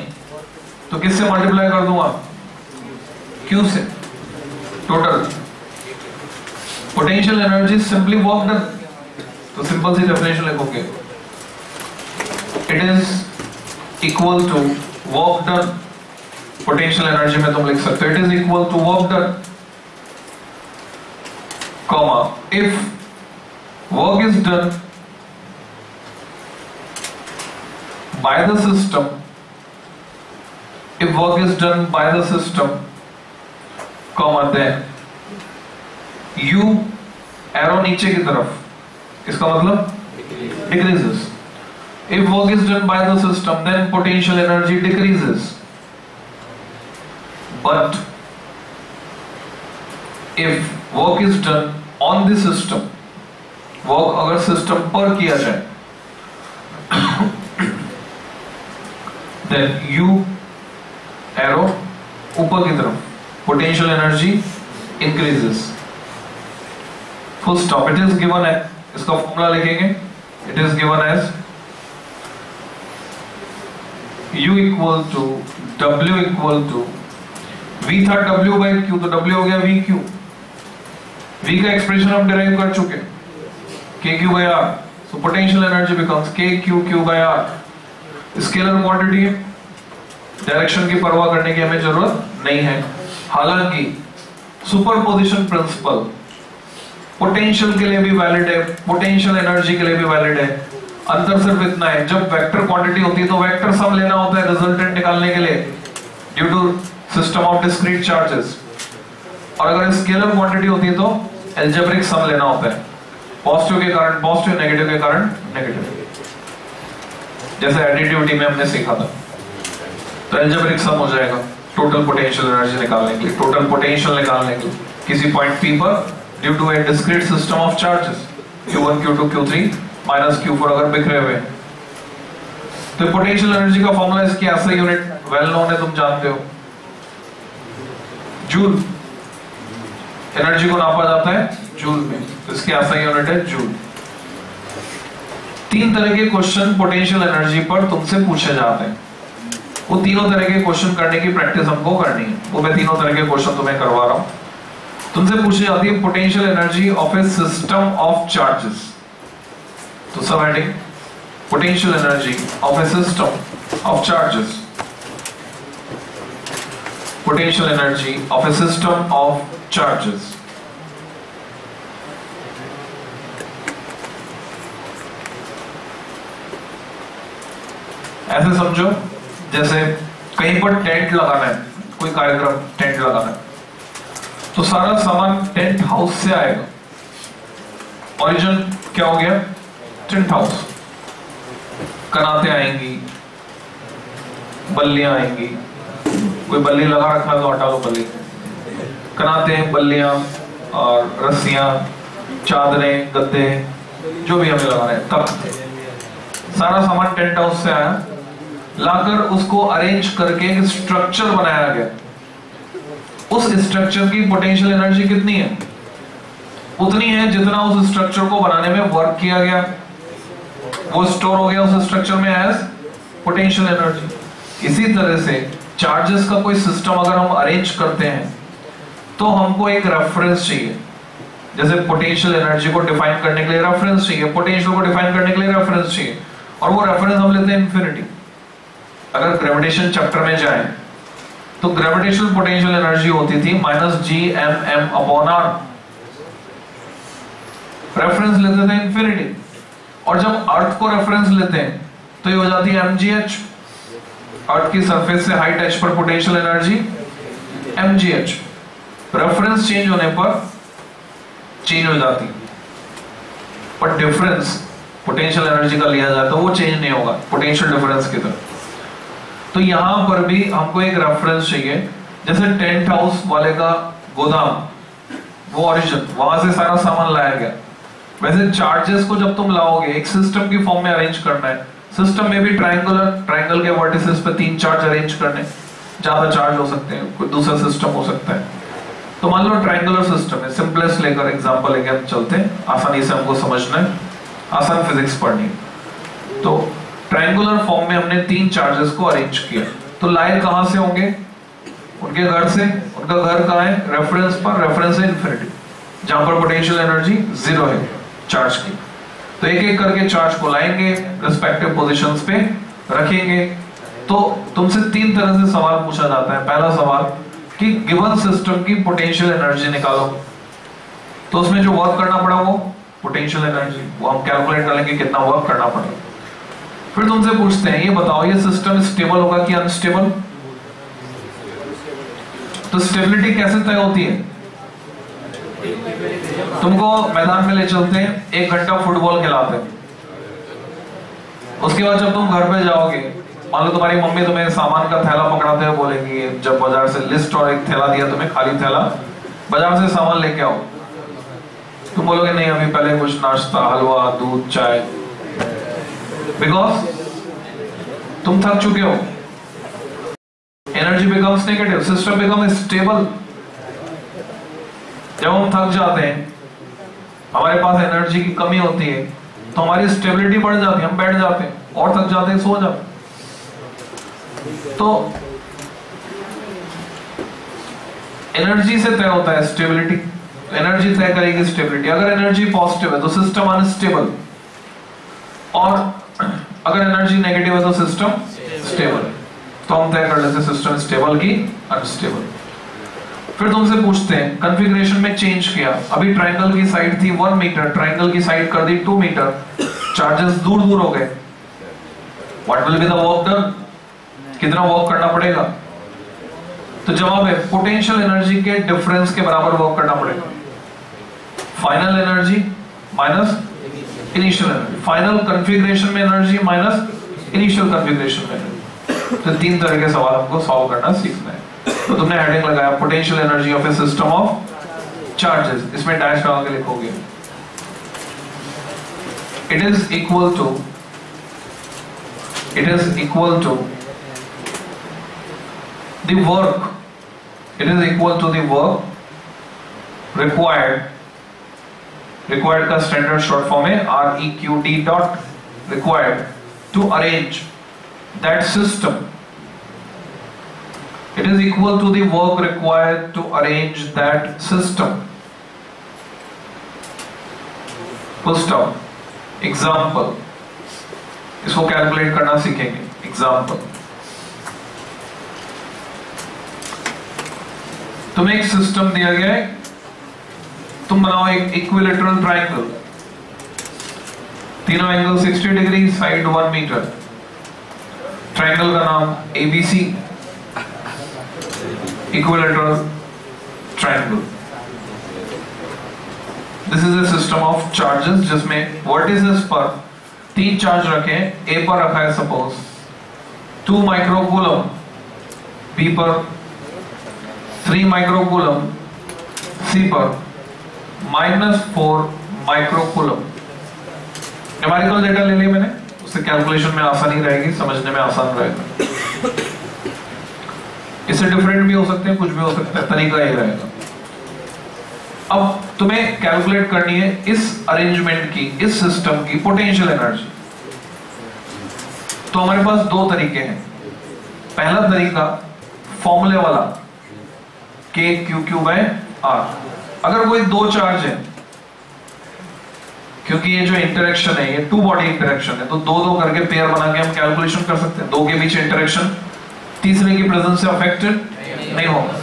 तो किससे मल्टीप्लाई कर दूँगा क्यू से total potential energy simply work done तो सिंपल सी डेफिनेशन लिखोगे। It is equal to work done potential energy में तुम लिख सकते हो। It is equal to work done comma if work is done by the system, if work is done by the system, comma, then U arrow नीचे की तरफ़, इसका मतलब decreases if work is done by the system then potential energy decreases but if work is done on the system work अगर system पर किया जाए then U arrow ऊपर की तरफ़ potential energy increases full stop it is given है इसका formula लिखेंगे. It is given as u equal to w equal to v था w बाई q तो w हो गया v q. v का एक्सप्रेशन हम डिराइव कर चुके k q by r so, potential energy becomes k q q by r scalar quantity है direction की परवाह करने की हमें ज़रूरत नहीं है। हालाँकि सुपरपोजिशन प्रिंसिपल पोटेंशियल के लिए भी वैलिड है पोटेंशियल एनर्जी के लिए भी वैलिड है। अंतर सिर्फ़ इतना है, जब वेक्टर क्वांटिटी होती है तो वेक्टर सम लेना होता है रिजल्टेंट निकालने के लिए due to system of discrete charges और अगर स्केलर क्वांटिटी होती है तो एल्जेब्रिक सम लेना होता है। पॉजिटिव के कारण पॉजिटिव नेगेटिव के कारण नेगेटिव जैसे एडिटिविटी में हमने सीखा था। तो एल्जेब्रिक सम हो जाएगा। टोटल पोटेंशियल एनर्जी निकालने के लिए। टोटल पोटेंशियल निकालने के लिए। किसी पॉइंट पी पर due to a discrete system of charges Q1, Q2, Q3 minus Q4 अगर बिखरे हुए तो पोटेंशियल एनर्जी का फॉर्मूला इसकी ऐसा यूनिट वेल नोन है तुम जानते हो। जूल एनर्जी को नापा जाता है जूल में। तो इसकी ऐसा यूनिट है जूल। तीन तरह के क्वेश्चन पोटेंशियल एनर्जी पर तुमसे पूछे जाते हैं। वो तीनों तरह के क्वेश्चन करने की प्रैक्टिस हमको करनी है। वो मैं तीनों तरह के क्वेश्चन तुम्हें करवा रहा हूँ। तुमसे पूछी जाती है potential energy of a system of charges तो subheading potential energy of a system of charges potential energy of a system of charges ऐसे समझो, जैसे कहीं पर टेंट लगाना है, कोई कार्यक्रम टेंट लगाना है तो सारा सामान टेंट हाउस से आएगा। ओरिजिन क्या हो गया? Tent house. कनाते आएँगी, बल्लियाँ आएँगी। कोई बल्ली लगा रखा तो हटा लो बल्ली। कनाते बल्लियाँ और रस्सियाँ, चादरें, गद्दे, जो भी हमें लगाना है तख्त सारा सामान टेंट हाउस से आया। लाकर उसको अरेंज करके एक स्ट्रक्चर बनाया गया। उस स्ट्रक्चर की पोटेंशियल एनर्जी कितनी है? उतनी है जितना उस स्ट्रक्चर को बनाने में वर्क किया गया। वो स्टोर हो गया उस स्ट्रक्चर में एज पोटेंशियल एनर्जी इसी तरह से चार्जेस का कोई सिस्टम अगर हम अरेंज करते हैं तो हमको एक रेफरेंस चाहिए। जैसे पोटेंशियल एनर्जी को डिफाइन करने के लिए रेफरेंस चाहिए पोटेंशियल को डिफाइन करने के लिए रेफरेंस चाहिए, और वो रेफरेंस हम लेते हैं इंफिनिटी अगर ग्रेविटेशन चैप्टर में जाए तो ग्रेविटेशनल पोटेंशियल एनर्जी होती थी minus G M M upon R reference लेते थे इंफिनिटी और जब अर्थ को रेफरेंस लेते हैं तो ये हो जाती है एम जी एच अर्थ की सरफेस से हाइट एच पर potential energy M G H reference change होने पर चेंज हो जाती पर डिफरेंस पोटेंशियल एनर्जी का लिया जाए तो वो चेंज नहीं होगा पोटेंशियल डिफरेंस की तरफ़ तो यहाँ पर भी हमको एक रेफरेंस चाहिए। जैसे टेंट हाउस वाले का गोदाम, वो ऑरिजिन वहाँ से सारा सामान लाया गया। वैसे चार्जेस को जब तुम लाओगे, एक सिस्टम की फॉर्म में अरेंज करना है सिस्टम में भी ट्रायंगुलर ट्रायंगल के वर्टिसेस पे तीन चार्ज अरेंज करने, ज़्यादा चार्ज हो सकते हैं, कोई दूसरा सिस्टम हो सकता है। तो मान लो ट्रायंगुलर सिस्टम है सिंपलेस्ट लेकर एग्जांपल लेके हम चलते हैं। आसानी से हमको समझना है। आसान फिजिक्स पढ़नी। तो ट्रायंगुलर फॉर्म में हमने तीन चार्जेस को अरेंज किया। तो लाए कहाँ से होंगे? उनके घर से। उनका घर कहाँ है? रेफरेंस पर रेफरेंस है इन्फिनिटी जहाँ पर पोटेंशियल एनर्जी ज़ीरो है चार्ज की। तो एक एक करके चार्ज को लाएँगे रिस्पेक्टिव पोजीशंस पे रखेंगे। तो तुमसे तीन तरह से सवाल पूछा जाता है। पहला सवाल, कि गिवन सिस्टम की पोटेंशियल एनर्जी निकालो। तो उसमें जो वर्क करना पड़ा वो पोटेंशियल एनर्जी वो हम कैलकुलेट करेंगे कितना वर्क करना पड़ेगा फिर तुमसे पूछते हैं, ये बताओ, ये सिस्टम स्टेबल होगा कि अनस्टेबल तो स्टेबिलिटी कैसे तय होती है? तुमको मैदान में ले चलते हैं, एक घंटा फुटबॉल खिलाते हैं। उसके बाद जब तुम घर पे जाओगे, मान लो तुम्हारी मम्मी तुम्हें सामान का थैला पकड़ाते हुए बोलेगी, जब बाज़ार से लिस्ट और एक थैला दिया तुम्हें, खाली थैला, बाज़ार से सामान लेके आओ। तुम बोलोगे, नहीं, अभी पहले कुछ नाश्ता, हलवा, दूध, चाय। बिकॉज़ तुम थक चुके हो। Energy becomes negative system become stable जब हम थक जाते हैं, हमारे पास एनर्जी की कमी होती है तो हमारी स्टेबिलिटी बढ़ जाती है, हम बैठ जाते हैं, और थक जाते हैं, सो जाते तो एनर्जी से तय होता है स्टेबिलिटी तो एनर्जी तय करेगी स्टेबिलिटी अगर एनर्जी पॉजिटिव है तो सिस्टम अनस्टेबल और अगर एनर्जी नेगेटिव है तो सिस्टम स्टेबल तो हम तय कर लेते सिस्टम स्टेबल की अनस्टेबल फिर तुमसे पूछते हैं कॉन्फ़िगरेशन में चेंज किया। अभी ट्रायंगल की साइड थी वन मीटर ट्रायंगल की साइड कर दी टू मीटर चार्जेस दूर दूर हो गए। What will be the work done कितना वर्क करना पड़ेगा? तो जवाब है पोटेंशियल एनर्जी के डिफरेंस के बराबर वर्क करना पड़ेगा। Final energy minus initial energy final configuration में एनर्जी माइनस इनिशियल कॉन्फ़िगरेशन में तो तीन तरह के सवाल हमको सॉल्व करना सीखना है। तो तुमने हेडिंग लगाया potential energy of a system of charges इसमें डैश लगा के लिखोगे। It is equal to it is equal to the work it is equal to the work required required का स्टैंडर्ड शॉर्ट फॉर्म है R E Q D dot required to arrange that system it is equal to the work required to arrange that system. Full stop. Example. इसको calculate करना सीखेंगे. Example तुम्हें एक system दिया गया है। तुम बनाओ एक इक्विलेटरल ट्राइंगल तीनों angle 60 degree side one meter triangle का नाम A B C equilateral triangle this is system of charges जिसमें वर्टिसेस पर? तीन चार्ज रखे ए पर रखा है सपोज़ टू माइक्रोकूलम बी पर थ्री माइक्रोकूलम सी पर minus four microcoulomb numerical data ले लिया मैंने, उससे कैलकुलेशन में आसानी रहेगी, समझने में आसान रहेगा। इससे डिफरेंट भी हो सकते हैं, कुछ भी हो सकता है, तरीका ही रहेगा। अब तुम्हें कैलकुलेट करनी है इस अरेंजमेंट की, इस सिस्टम की पोटेंशियल एनर्जी तो हमारे पास दो तरीके हैं। पहला तरीका फॉर्मूले वाला के क्यू क्यू बाय आर अगर कोई दो चार्ज है, क्योंकि ये जो इंटरेक्शन है, ये टू बॉडी इंटरेक्शन है तो दो दो करके पेयर बना के हम कैलकुलेशन कर सकते हैं। दो के बीच इंटरेक्शन तीसरे की प्रेजेंस से अफेक्टेड नहीं। होगा।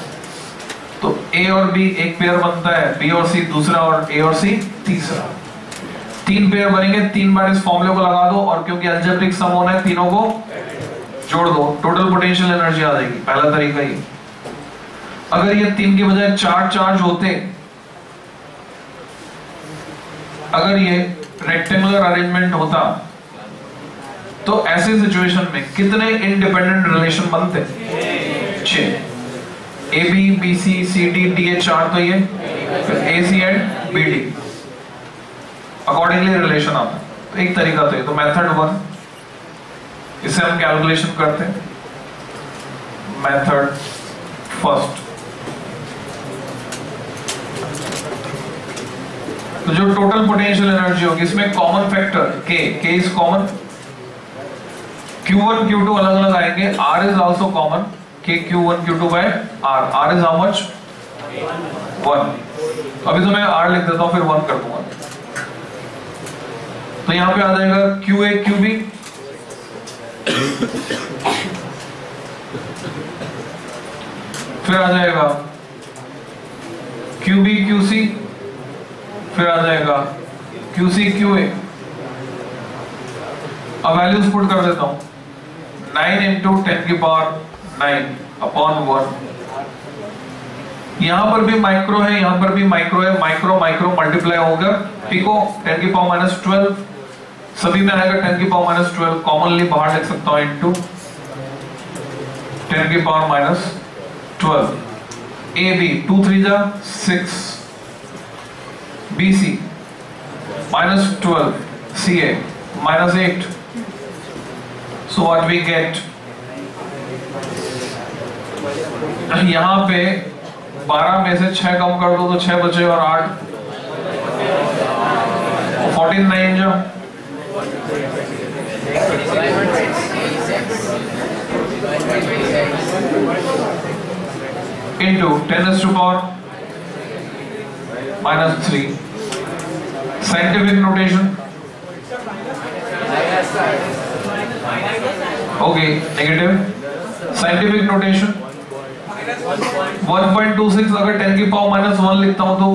तो ए और बी एक पेयर बनता है। बी और सी दूसरा और ए और सी तीसरा। तीन पेयर बनेंगे तीन बार इस फॉर्मूले को लगा दो और क्योंकि अल्जेब्रिक सम होना है तीनों को जोड़ दो। टोटल पोटेंशियल एनर्जी आ जाएगी। पहला तरीका ही अगर ये तीन के बजाय चार चार्ज होते अगर ये रेक्टेंगुलर अरेंजमेंट होता तो ऐसे सिचुएशन में कितने इंडिपेंडेंट रिलेशन बनते? छह। A B B C C D D A चार तो ये। A C and B D accordingly relation आता है। तो एक तरीका तो ये। तो मेथड वन इसे हम कैलकुलेशन करते हैं। मेथड फ़र्स्ट तो जो टोटल पोटेंशियल एनर्जी होगी, इसमें कॉमन फैक्टर के के इज़ कॉमन Q1 Q2 अलग अलग आएँगे। R इज़ आल्सो कॉमन के Q1 Q2 by R R is how much 1 अभी तो मैं R लिख देता हूँ, फिर 1 कर दूँगा। तो यहाँ पे आ जाएगा QA QB फिर आ जाएगा QB QC फिर आ जाएगा QC QA अब वैल्यूज़ पुट कर देता हूँ। 9 इंटू टेन की पावर 9 अपॉन वन यहाँ पर भी माइक्रो है, यहाँ पर भी माइक्रो है माइक्रो माइक्रो मल्टीप्लाई होगा। पिको 10 की पावर माइनस ट्वेल्व सभी में आएगा 10 की पावर माइनस ट्वेल्व कॉमनली बाहर लिख सकता हूँ इंटू टेन की power minus twelve A B two three जा six B C minus twelve C A minus 8 so what we get यहाँ पे 12 में से 6 कम कर दो तो 6 बचे और 8 14 नाइन जो into 10 is to power minus 3 scientific notation okay, negative. Scientific notation. 1.26 अगर 10 की पावर माइनस वन लिखता हूँ तो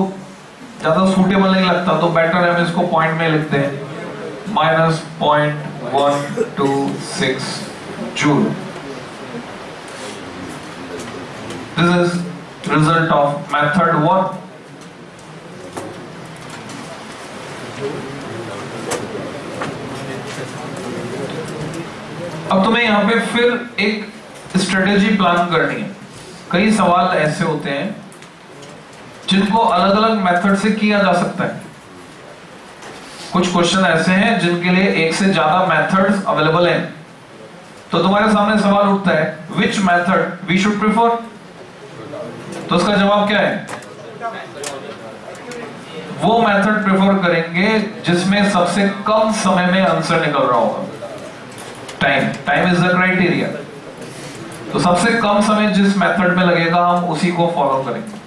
ज़्यादा सूटेबल नहीं लगता तो बेटर है हम इसको पॉइंट में लिखते हैं. Minus point one two six joule this is result of method one अब तुम्हें यहाँ पे फिर एक स्ट्रेटेजी प्लान करनी है। कई सवाल ऐसे होते हैं, जिनको अलग अलग मेथड से किया जा सकता है। कुछ क्वेश्चन ऐसे हैं, जिनके लिए एक से ज़्यादा मेथड्स अवेलेबल हैं। तो तुम्हारे सामने सवाल उठता है which method we should prefer तो उसका जवाब क्या है? वो मेथड प्रेफर करेंगे, जिसमें सबसे कम समय में आंसर निकल रहा होगा। Time time is the criteria तो सबसे कम समय जिस मेथड में लगेगा, हम उसी को फॉलो करेंगे।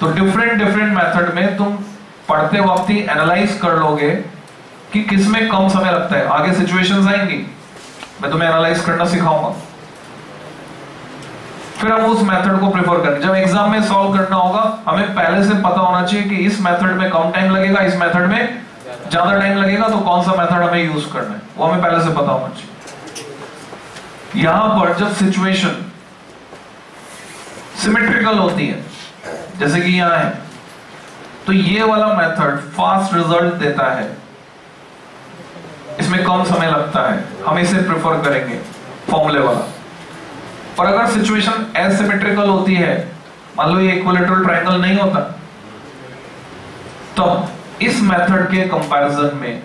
तो डिफरेंट डिफरेंट मेथड में तुम पढ़ते वक्त ही एनालाइज कर लोगे कि किसमें कम समय लगता है। आगे सिचुएशंस आएँगी। मैं तुम्हें एनालाइज करना सिखाऊँगा। फिर हम उस मेथड को प्रेफर करें जब एग्ज़ाम में सॉल्व करना होगा, हमें पहले से पता होना चाहिए कि इस मेथड में कम टाइम लगेगा, इस मेथड में ज़्यादा टाइम लगेगा तो कौन सा मेथड हमें यूज़ करना है? वो हमें पहले से पता होना चाहिए यहाँ पर जब सिचुएशन सिमेट्रिकल होती है, जैसे कि यहाँ है तो ये वाला मेथड फास्ट रिज़ल्ट देता है। इसमें कम समय लगता है। हम इसे प्रेफर करेंगे फॉर्मूले वाला। और अगर सिचुएशन एसिमेट्रिकल होती है, मान लो ये इक्विलेटरल ट्रायंगल नहीं होता तो इस मेथड के कंपैरिजन में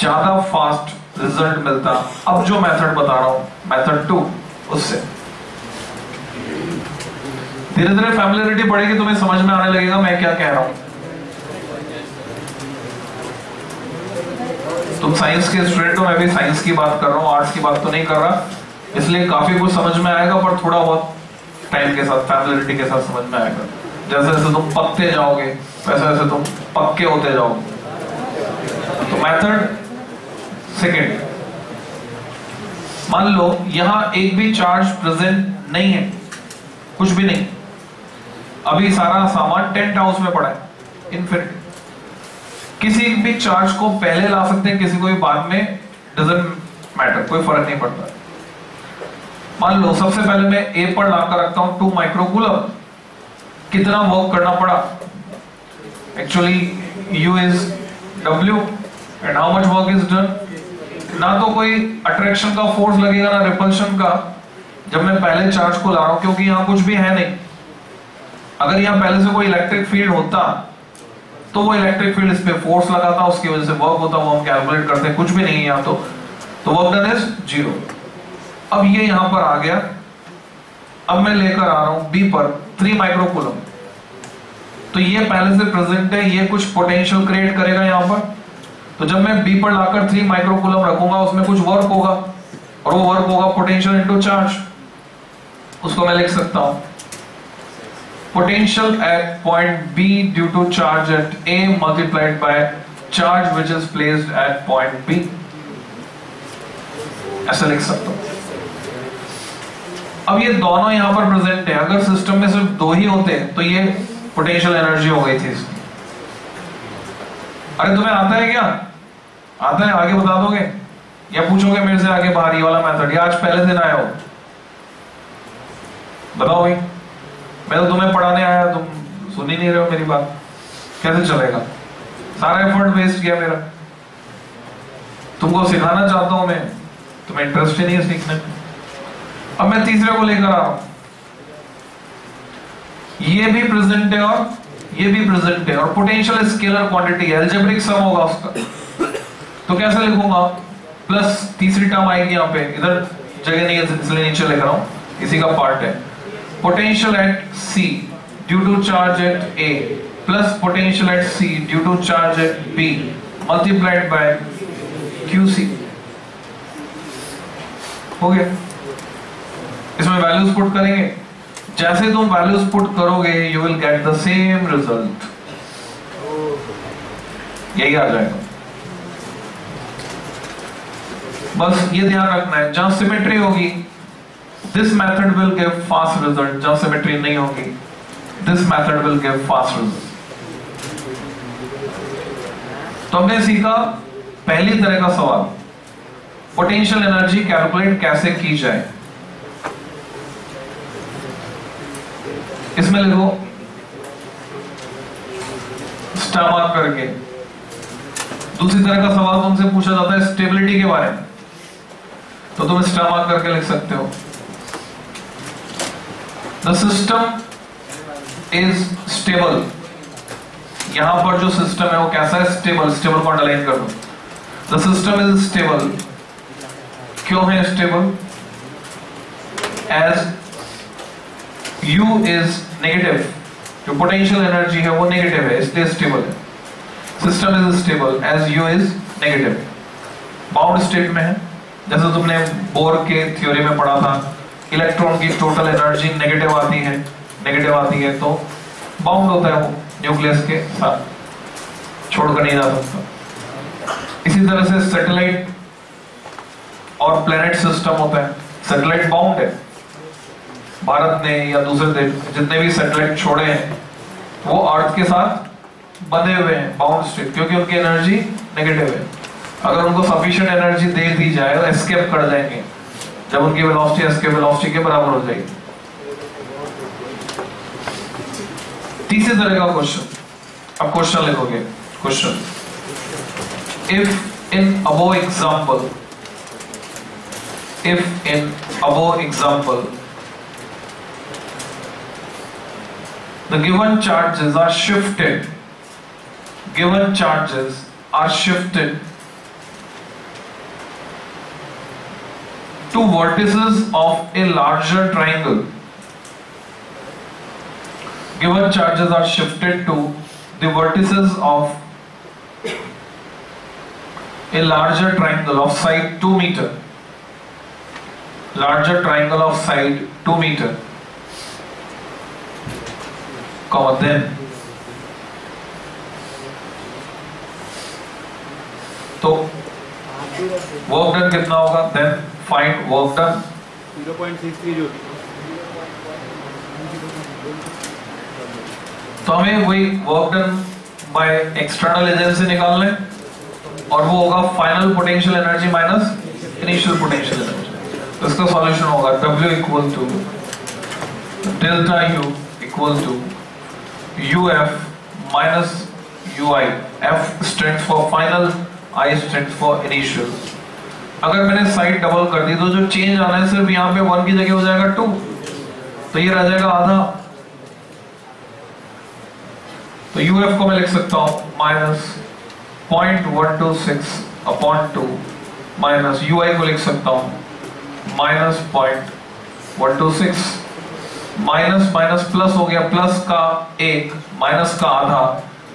ज़्यादा फास्ट रिज़ल्ट मिलता। अब जो मेथड बता रहा हूँ, मेथड टू उससे। धीरे धीरे फैमिलियरिटी बढ़ेगी, तुम्हें समझ में आने लगेगा मैं क्या कह रहा हूँ। तुम साइंस के स्टूडेंट हो, मैं भी साइंस की बात कर रहा हूँ आर्ट्स की बात तो नहीं कर रहा। इसलिए काफ़ी कुछ समझ में आएगा, पर थोड़ा बहुत टाइम के साथ फैमिलिटी के साथ समझ में आएगा। जैसे जैसे तुम पकते जाओगे वैसे वैसे तुम पक्के होते जाओ। तो मेथड सेकेंड मान लो, यहाँ एक भी चार्ज प्रेजेंट नहीं है, कुछ भी नहीं। अभी सारा सामान टेंट हाउस में पड़ा है इनफिनिट किसी भी चार्ज को पहले ला सकते हैं, किसी को भी बाद में डजेंट मैटर कोई फ़र्क नहीं पड़ता। मान लो, सबसे पहले मैं ए पर लाकर रखता हूँ टू माइक्रोकूलम कितना वर्क करना पड़ा? Actually you is W and how much work is done ना तो कोई अट्रैक्शन का फोर्स लगेगा, ना रिपल्शन का। जब मैं पहले चार्ज को ला रहा हूँ, क्योंकि यहाँ कुछ भी है नहीं। अगर यहाँ पहले से कोई इलेक्ट्रिक फ़ील्ड होता तो वो इलेक्ट्रिक फ़ील्ड इस पे फोर्स लगाता, उसकी वजह से वर्क होता, वो हम कैलकुलेट करते हैं कुछ भी नहीं है यहाँ तो। तो वर्क डन इज़ ज़ीरो अब ये यहाँ पर आ गया। अब मैं लेकर आ रहा हूँ बी पर थ्री माइक्रोकुलम तो ये पहले से प्रेजेंट है, ये कुछ पोटेंशियल क्रिएट करेगा यहाँ पर। तो जब मैं बी पर लाकर थ्री माइक्रोकुलम रखूँगा, उसमें कुछ वर्क होगा, और वो वर्क होगा पोटेंशियल इनटू चार्ज उसको मैं लिख सकता हूँ। Potential at point B due to charge at A multiplied by charge which is placed at point B ऐसा लिख सकता हूँ। अब ये दोनों यहाँ पर प्रेजेंट है। अगर सिस्टम में सिर्फ़ दो ही होते हैं तो ये पोटेंशियल एनर्जी हो गई थी अरे तुम्हें आता है क्या? आता है, आगे बता दोगे? या पूछोगे मेरे से आगे बाहर, ये वाला मेथड या आज पहले दिन आया हो। बताओ भाई। मैं तो तुम्हें पढ़ाने आया, तुम सुन ही नहीं रहे हो मेरी बात। कैसे चलेगा? सारा एफर्ट वेस्ट किया मेरा। तुमको सिखाना चाहता हूँ मैं। तुम्हें इंटरेस्ट ही नहीं है सीखने में। अब मैं तीसरे को लेकर आ रहा हूँ। ये भी प्रेजेंट है और ये भी प्रेजेंट है और potential scalar quantity algebraic sum होगा उसका। तो कैसे लिखूँगा? प्लस तीसरी टर्म आएगी यहाँ पे। इधर जगह नहीं है, इसलिए नीचे लिख रहा हूँ। इसी का पार्ट है। Potential at C due to charge at A plus potential at C due to charge at B multiplied by Q C हो गया? इसमें वैल्यूज़ पुट करेंगे? जैसे तुम वैल्यूज़ पुट करोगे you will get the same result यही आ जाएगा। बस ये ध्यान रखना है, जहाँ सिमेट्री होगी this method will give fast result जहाँ सिमेट्री नहीं होगी this method will give fast result तो हमने सीखा पहली तरह का सवाल पोटेंशियल एनर्जी कैलकुलेट कैसे की जाए? इसमें लिखो स्टार मार्क करके दूसरी तरह का सवाल तुमसे पूछा जाता है स्टेबिलिटी के बारे में। तो तुम स्टार मार्क करके लिख सकते हो। द सिस्टम इज़ स्टेबल यहाँ पर जो सिस्टम है वो कैसा है? स्टेबल स्टेबल को अंडरलाइन कर दो। द सिस्टम इज़ स्टेबल क्यों है stable as u is negative जो पोटेंशियल एनर्जी है वो नेगेटिव है, इसलिए स्टेबल है। System is stable as u is negative bound state में है। जैसे तुमने बोर के थ्योरी में पढ़ा था इलेक्ट्रॉन की टोटल एनर्जी नेगेटिव आती है नेगेटिव आती है तो बाउंड होता है वो न्यूक्लियस के साथ। छोड़कर नहीं जा सकता। इसी तरह से सैटेलाइट और प्लेनेट सिस्टम होता है। सैटेलाइट बाउंड है। भारत ने या दूसरे देश जितने भी सैटेलाइट छोड़े हैं, वो अर्थ के साथ बंधे हुए हैं बाउंड स्टेट क्योंकि उनकी एनर्जी नेगेटिव है। अगर उनको सफिशिएंट एनर्जी दे दी जाए तो एस्केप कर जाएँगे, जब उनकी वेलोसिटी एस्केप वेलोसिटी के बराबर हो जाएगी। तीसरे तरह का क्वेश्चन अब क्वेश्चन लिखोगे। Question if in above example if in above example the given charges are shifted. Given charges are shifted to vertices of a larger triangle. Given charges are shifted to the vertices of a larger triangle of side 2 meter. Larger triangle of side 2 meter comma then. तो work done कितना होगा? Then find work done 0.63 जो तो हमें वही work done by external agency निकालना है और वो होगा final potential energy minus initial potential energy तो इसका सॉल्यूशन होगा W equal to delta U equal to UF minus UI F stands for final, I stands for initial. अगर मैंने साइड डबल कर दी तो जो चेंज आना है, सिर्फ़ यहाँ पे वन की जगह हो जाएगा टू तो ये रह जाएगा आधा. तो यूएफ को मैं लिख सकता हूँ minus point one two six upon two minus U I को लिख सकता हूँ minus point one two six minus minus plus हो गया प्लस का एक, माइनस का आधा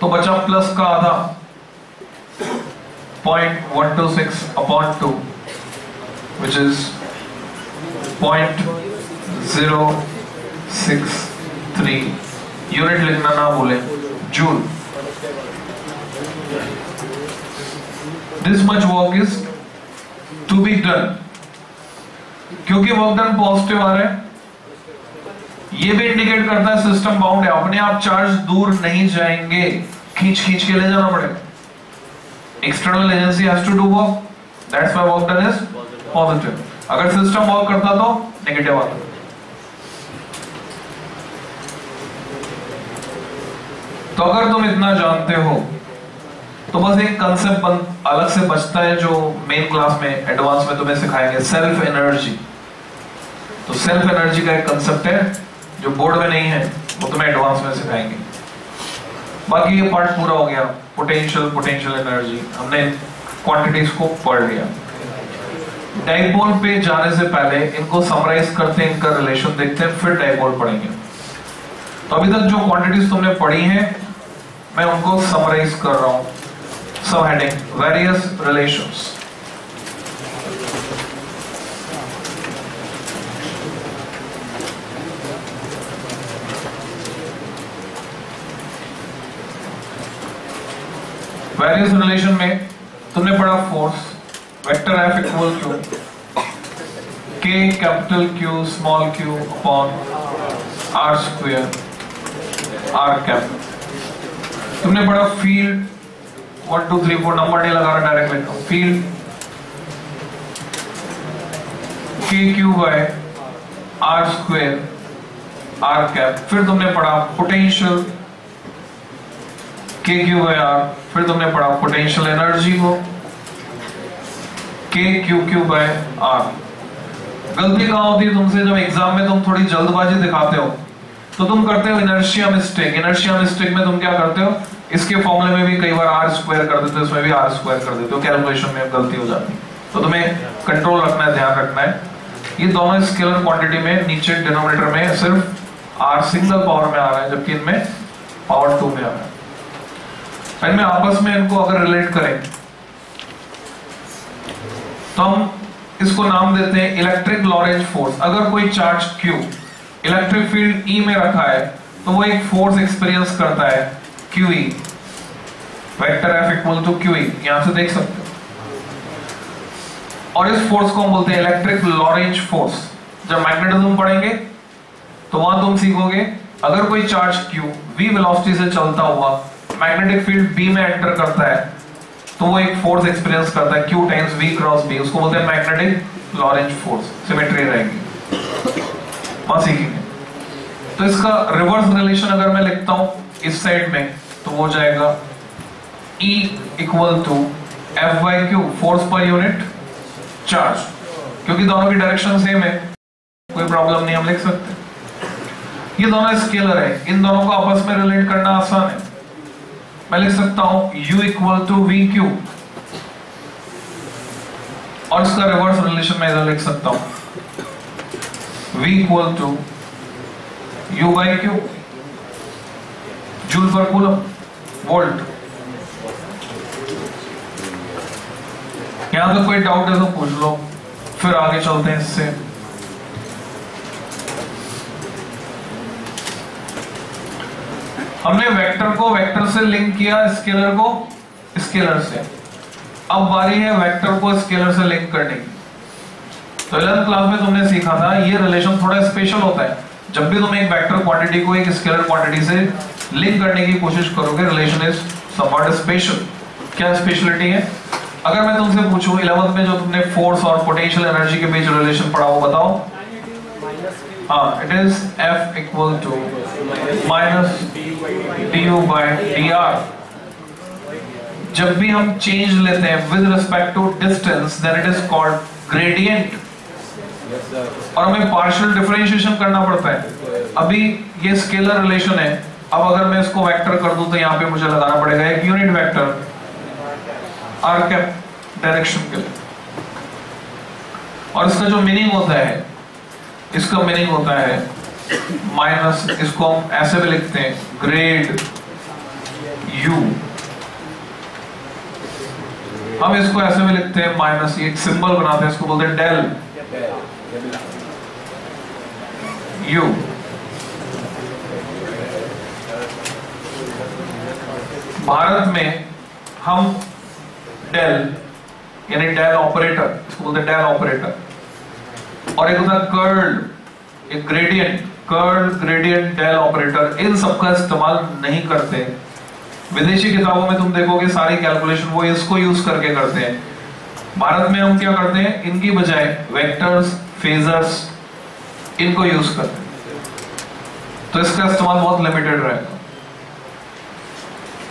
तो बचा प्लस का आधा। Point one two six upon two which is point zero six three unit लिखना ना भूले। Joule this much work is to be done क्योंकि वर्क डन पॉजिटिव आ रहा है। ये भी इंडिकेट करता है सिस्टम बाउंड है। अपने आप चार्ज दूर नहीं जाएँगे। खींच खींच के ले जाना पड़ेगा external agency has to do work that's why work done is positive अगर सिस्टम वर्क करता तो नेगेटिव आता। तो अगर तुम इतना जानते हो तो बस एक कंसेप्ट अलग से बचता है जो मेन क्लास में एडवांस में तुम्हें सिखाएँगे सेल्फ एनर्जी तो सेल्फ एनर्जी का एक कंसेप्ट है जो बोर्ड में नहीं है, वो तुम्हें एडवांस में सिखाएँगे। बाकी ये पार्ट पूरा हो गया। पोटेंशियल पोटेंशियल एनर्जी हमने क्वांटिटीज को पढ़ लिया। डाइपोल पे जाने से पहले इनको समराइज करते हैं, इनका रिलेशन देखते हैं, फिर डाइपोल पढ़ेंगे। तो अभी तक जो क्वांटिटीज तुमने पढ़ी हैं, मैं उनको समराइज कर रहा हूँ। सब heading various relations various relation में तुमने पढ़ा force vector F equal to K capital Q small Q upon R square R cap तुमने पढ़ा field one two three four number नहीं लगा रहा डायरेक्ट लिखो field K Q by R square R cap फिर तुमने पढ़ा पोटेंशियल के क्यू बाय आर फिर तुमने पढ़ा पोटेंशियल एनर्जी को। के क्यू क्यू बाय आर गलती कहाँ होती है तुमसे? जब एग्ज़ाम में तुम थोड़ी जल्दबाजी दिखाते हो तो तुम करते हो इनर्शिया मिस्टेक इनर्शिया मिस्टेक में तुम क्या करते हो? इसके फॉर्मूले में भी कई बार आर स्क्वायर कर देते हो, इसमें भी आर स्क्वायर कर देते हो। कैलकुलेशन में गलती हो जाती है। तो तुम्हें कंट्रोल रखना है, ध्यान रखना है। ये दोनों स्केलर क्वांटिटी में नीचे डिनोमिनेटर में सिर्फ़ आर सिंगल पावर में आ रहा है, जबकि इनमें पावर टू में आ रहा है। इनमें आपस में इनको अगर रिलेट करें तो हम इसको नाम देते हैं इलेक्ट्रिक लॉरेंज फोर्स अगर कोई charge Q electric field E में रखा है तो वो एक फोर्स एक्सपीरियंस करता है Q E vector F equal to Q E यहाँ से देख सकते हो. और इस फोर्स को हम बोलते हैं इलेक्ट्रिक लॉरेंज फोर्स जब मैग्नेटिज्म पढ़ेंगे तो वहाँ तुम सीखोगे, अगर कोई चार्ज क्यू v वेलोसिटी से चलता हुआ मैग्नेटिक फ़ील्ड बी में एंटर करता है तो वो एक फोर्स एक्सपीरियंस करता है, q times v cross b, उसको बोलते हैं मैग्नेटिक लॉरेंज फोर्स सिमेट्री रहेगी। वहाँ सीखेंगे तो इसका रिवर्स रिलेशन अगर मैं लिखता हूँ इस साइड में तो वो जाएगा E equal to F by Q force पर यूनिट चार्ज क्योंकि दोनों की डायरेक्शन सेम है, कोई प्रॉब्लम नहीं, हम लिख सकते ये दोनों स्केलर है, इन दोनों को आपस में रिलेट करना आसान है। मैं लिख सकता हूँ U equal to V Q और इसका रिवर्स रिलेशन मैं इधर लिख सकता हूँ. V equal to U by Q joule पर कूलम वोल्ट यहाँ तक कोई डाउट है तो पूछ लो. फिर आगे चलते हैं इससे. हमने वेक्टर को वेक्टर से लिंक किया स्केलर को स्केलर से। अब बारी है वेक्टर को स्केलर से लिंक करने की। तो इलेवंथ क्लास में तुमने सीखा था ये रिलेशन थोड़ा स्पेशल होता है। जब भी तुम एक वेक्टर क्वांटिटी को एक स्केलर क्वांटिटी से लिंक करने की कोशिश करोगे रिलेशन इज़ समवॉट स्पेशल क्या स्पेशलिटी है? अगर मैं तुमसे पूछूँ इलेवंथ में जो तुमने फोर्स और पोटेंशियल एनर्जी के बीच रिलेशन पढ़ा वो बताओ। हाँ it is F equal to minus D U by D R जब भी हम चेंज लेते हैं with respect to distance then it is called gradient और हमें पार्शियल डिफरेंशिएशन करना पड़ता है। अभी ये स्केलर रिलेशन है। अब अगर मैं इसको वेक्टर कर दूँ तो यहाँ पे मुझे लगाना पड़ेगा एक unit vector R cap direction के लिए। और इसका जो मीनिंग होता है, इसका मीनिंग होता है माइनस इसको हम ऐसे भी लिखते हैं ग्रेड यू हम इसको ऐसे भी लिखते हैं, माइनस एक सिंबल बनाते हैं, इसको बोलते हैं डेल यू भारत में हम डेल यानी डेल ऑपरेटर इसको बोलते हैं डेल ऑपरेटर और एक होता है कर्ल एक gradient curl gradient del operator इन सबका इस्तेमाल नहीं करते। विदेशी किताबों में तुम देखोगे, सारी कैलकुलेशन वो इसको यूज़ करके करते हैं। भारत में हम क्या करते हैं? इनकी बजाय वेक्टर्स फेजर्स इनको यूज़ करते हैं। तो इसका इस्तेमाल बहुत लिमिटेड रहेगा।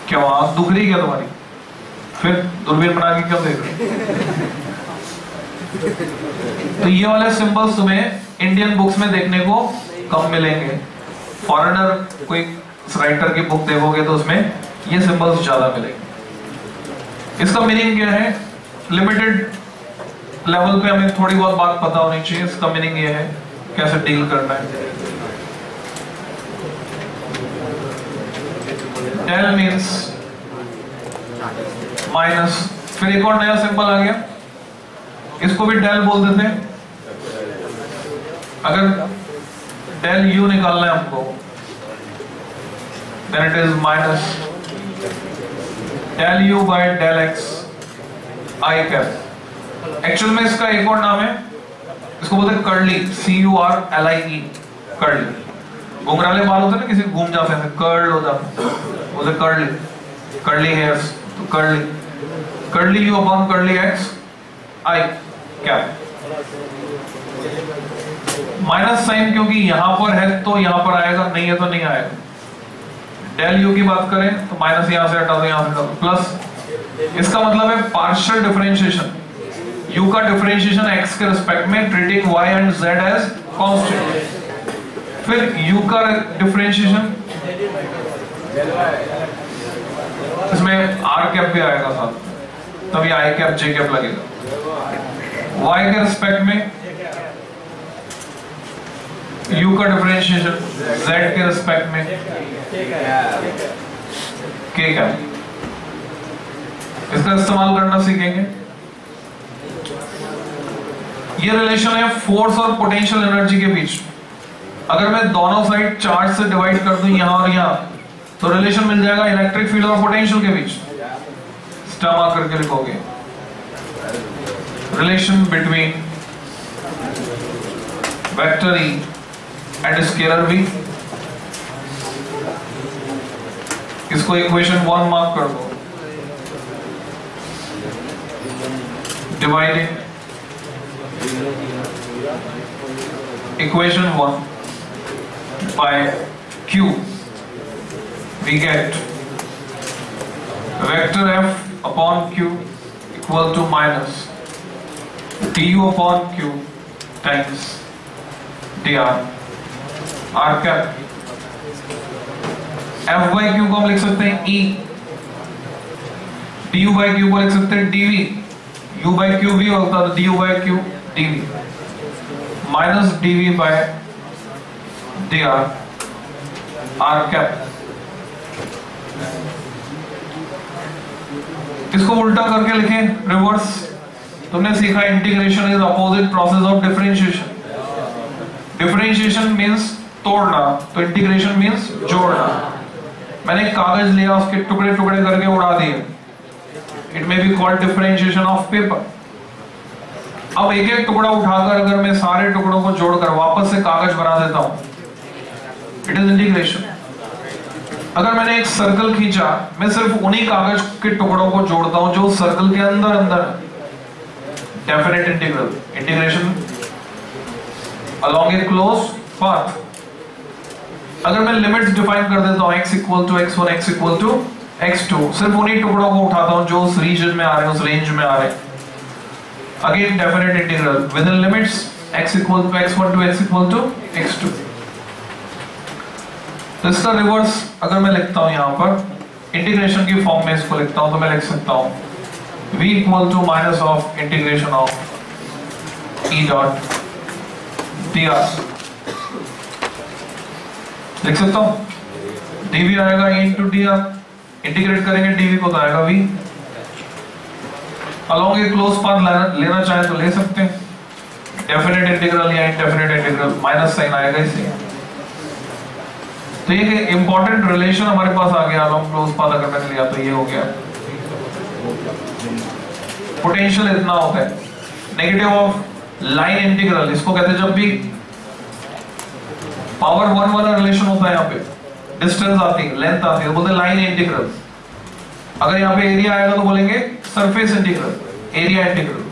क्यों? आँख दुख रही क्या तुम्हारी? फिर दूरबीन बना के क्यों देख रहे तो ये वाले सिंबल्स तुम्हें इंडियन बुक्स में देखने को कम मिलेंगे। फॉरेनर कोई राइटर की बुक देखोगे तो उसमें ये सिंबल्स ज़्यादा मिलेंगे। इसका मीनिंग क्या है? लिमिटेड लेवल पे हमें थोड़ी बहुत बात पता होनी चाहिए। इसका मीनिंग ये है, कैसे डील करना है। डेल मीन्स माइनस फिर एक और नया सिंबल आ गया। इसको भी डेल बोल देते हैं। अगर डेल यू निकालना है हमको। Then it is minus del U by del X I cap actual में इसका एक और नाम है। इसको बोलते हैं curly C U R L I E curly घुंघराले बाल होते हैं ना, किसी घूम जाते हैं कर्ल हो जाते हैं। बोलते कर्ली कर्ली हेयर्स तो curly curly U upon curly X I cap minus sign क्योंकि यहाँ पर है तो यहाँ पर आएगा, नहीं है तो नहीं आएगा। डेल यू की बात करें तो माइनस यहाँ से हटा दो, यहाँ से प्लस, इसका मतलब है पार्शियल डिफरेंशिएशन u का डिफरेंशिएशन x के रिस्पेक्ट में treating y and z as constant फिर u का डिफरेंशिएशन इसमें r कैप भी आएगा साथ। तभी i कैप j कैप लगेगा। Y के रिस्पेक्ट में u का डिफरेंशिएशन z के रिस्पेक्ट में? K कैप इसका इस्तेमाल करना सीखेंगे। ये रिलेशन है फोर्स और पोटेंशियल एनर्जी के बीच। अगर मैं दोनों साइड चार्ज से डिवाइड कर दूँ यहाँ और यहाँ तो रिलेशन मिल जाएगा इलेक्ट्रिक फ़ील्ड और पोटेंशियल के बीच। स्टमा करके लिखोगे। Relation between vector E and scalar भी इसको इक्वेशन वन मार्क कर दो. Dividing equation one by Q we get vector F upon Q equal to minus D U upon Q times D R cap f by q को हम लिख सकते हैं E D U by Q को लिख सकते हैं dv u by q भी होता है D U by Q D V minus dv by dr r. Cap इसको उल्टा करके लिखें रिवर्स तुमने सीखा integration is opposite process of differentiation differentiation means तोड़ना तो इंटीग्रेशन मींस जोड़ना। मैंने कागज़ लिया, उसके टुकड़े टुकड़े करके उड़ा दिए। It may be called differentiation of paper अब एक एक टुकड़ा उठाकर अगर मैं सारे टुकड़ों को जोड़कर वापस से कागज़ बना देता हूँ इट इज़ इंटीग्रेशन अगर मैंने एक सर्कल खींचा, मैं सिर्फ़ उन्हीं कागज़ के टुकड़ों को जोड़ता हूँ जो सर्कल के अंदर अंदर definite integral integration along a close path अगर मैं लिमिट्स डिफाइन कर देता हूँ x equal to x1 x equal to x2 सिर्फ़ उन्हीं टुकड़ों को उठाता हूँ जो उस रीजन में आ रहे हैं, उस रेंज में आ रहे हैं। Again, definite integral. Within limits, x equal to x1 to x equal to x2 तो इसका रिवर्स अगर मैं लिखता हूँ यहाँ पर इंटीग्रेशन की फॉर्म में इसको लिखता हूँ तो मैं लिख सकता हूँ v equal to minus of integration of e dot dr लिख सकता हूँ। Dv आएगा e into dr इंटीग्रेट करेंगे dv को तो आएगा v along a close path लेना चाहे तो ले सकते हैं। डेफिनेट इंटीग्रल या इनडेफिनेट इंटीग्रल माइनस साइन आएगा इसे। तो ये इंपॉर्टेंट रिलेशन हमारे पास आ गया अलोंग क्लोज पाथ अगर मैंने लिया तो ये हो गया। पोटेंशियल इतना होता है। नेगेटिव ऑफ़ लाइन इंटीग्रल इसको कहते हैं जब भी पावर वन वाला रिलेशन होता है यहाँ पे। डिस्टेंस आती है लेंथ आती है बोलते लाइन इंटीग्रल अगर यहाँ पे एरिया आएगा तो बोलेंगे सरफेस इंटीग्रल एरिया इंटीग्रल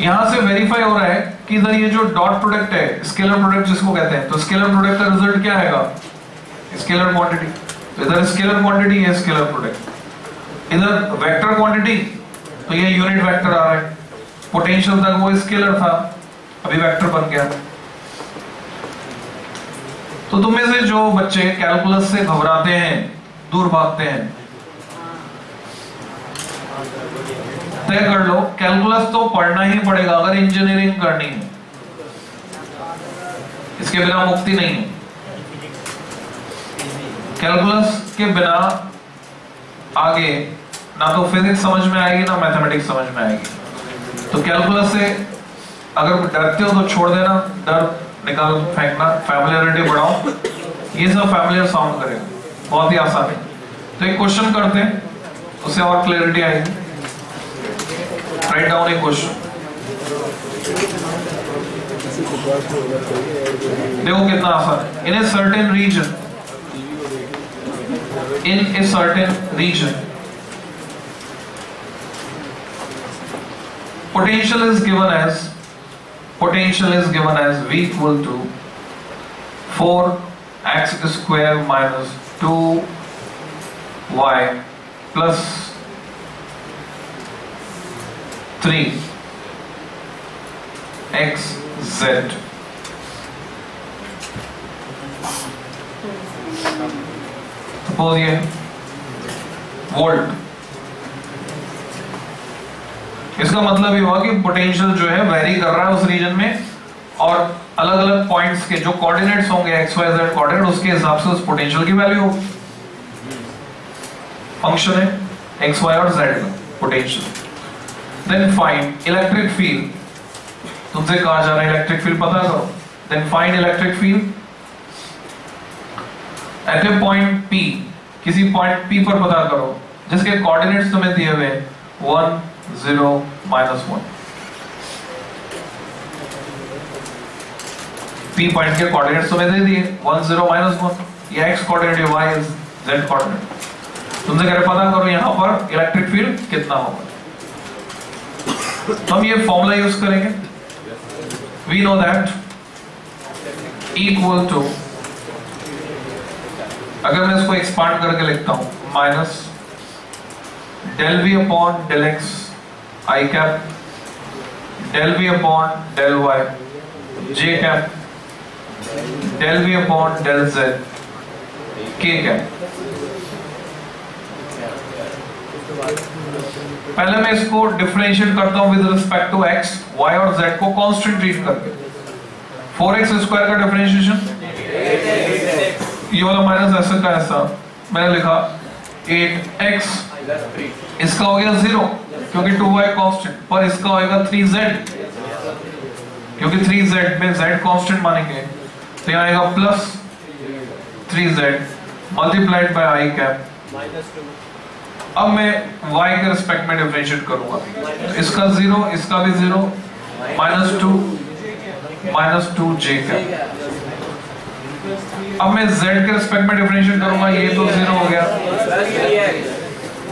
यहाँ से वेरीफाई हो रहा है कि इधर ये जो डॉट प्रोडक्ट है स्केलर प्रोडक्ट जिसको कहते हैं तो स्केलर प्रोडक्ट का रिज़ल्ट क्या आएगा? स्केलर क्वांटिटी तो इधर स्केलर क्वांटिटी है स्केलर प्रोडक्ट इधर वेक्टर क्वांटिटी तो ये यूनिट वेक्टर आ रहा है। पोटेंशियल तक वो स्केलर था, अभी वेक्टर बन गया। तो तुम में से जो बच्चे कैलकुलस से घबराते हैं, दूर भागते हैं, तय कर लो कैलकुलस तो पढ़ना ही पड़ेगा, अगर इंजीनियरिंग करनी है। इसके बिना मुक्ति नहीं है। कैलकुलस के बिना आगे ना तो फिजिक्स समझ में आएगी, ना मैथमेटिक्स समझ में आएगी। तो कैलकुलस से अगर डरते हो तो छोड़ देना, डर निकाल, फेंकना फैमिलियरिटी बढ़ाओ। ये सब फैमिलियर साउंड करेगा बहुत ही आसान है। तो एक क्वेश्चन करते हैं। उससे और क्लैरिटी आएगी। राइट डाउन ए क्वेश्चन देखो कितना आसान in a certain region in a certain region potential is given as potential is given as V equal to 4 x square minus 2 y plus 3 x z. Suppose ये volt. इसका मतलब ये हुआ कि potential जो है वेरी कर रहा है उस रीजन में और अलग अलग पॉइंट्स के जो कोऑर्डिनेट्स होंगे एक्स वाई जेड कोऑर्डिनेट उसके हिसाब से उस पोटेंशियल की वैल्यू होगी फ़ंक्शन है एक्स वाई और जेड का potential then find electric field तुमसे कहा जा रहा है इलेक्ट्रिक फ़ील्ड पता करो। Then find electric field at a point P किसी पॉइंट पी पर पता करो। जिसके कोऑर्डिनेट्स तुम्हें दिए हुए हैं। One zero minus one P point के कोऑर्डिनेट्स तुम्हें दे दिए। वन ज़ीरो माइनस वन ये x coordinate y z coordinate तुमसे कह रहे पता करो यहाँ पर इलेक्ट्रिक फ़ील्ड कितना होगा। तो हम ये फॉर्मूला यूज़ करेंगे। We know that equal to अगर मैं इसको एक्सपांड करके लिखता हूँ minus del V upon del x i cap del V upon del y j cap del V upon del z k cap पहले मैं इसको डिफरेंशिएट करता हूँ with respect to x y और जेड को कांस्टेंट ट्रीट करके। Four x square का differentiation ये वाला माइनस ऐसा का ऐसा। मैंने लिखा एट एक्स इसका हो गया ज़ीरो क्योंकि 2y कांस्टेंट पर इसका होएगा 3z क्योंकि 3z में z कांस्टेंट मानेंगे तो यहाँ आएगा plus 3z multiplied by i cap. अब मैं y के रिस्पेक्ट में डिफरेंशिएट करूँगा। इसका ज़ीरो इसका भी zero minus two minus two j का अब मैं z के रिस्पेक्ट में डिफरेंशिएट करूँगा, ये तो ज़ीरो हो गया।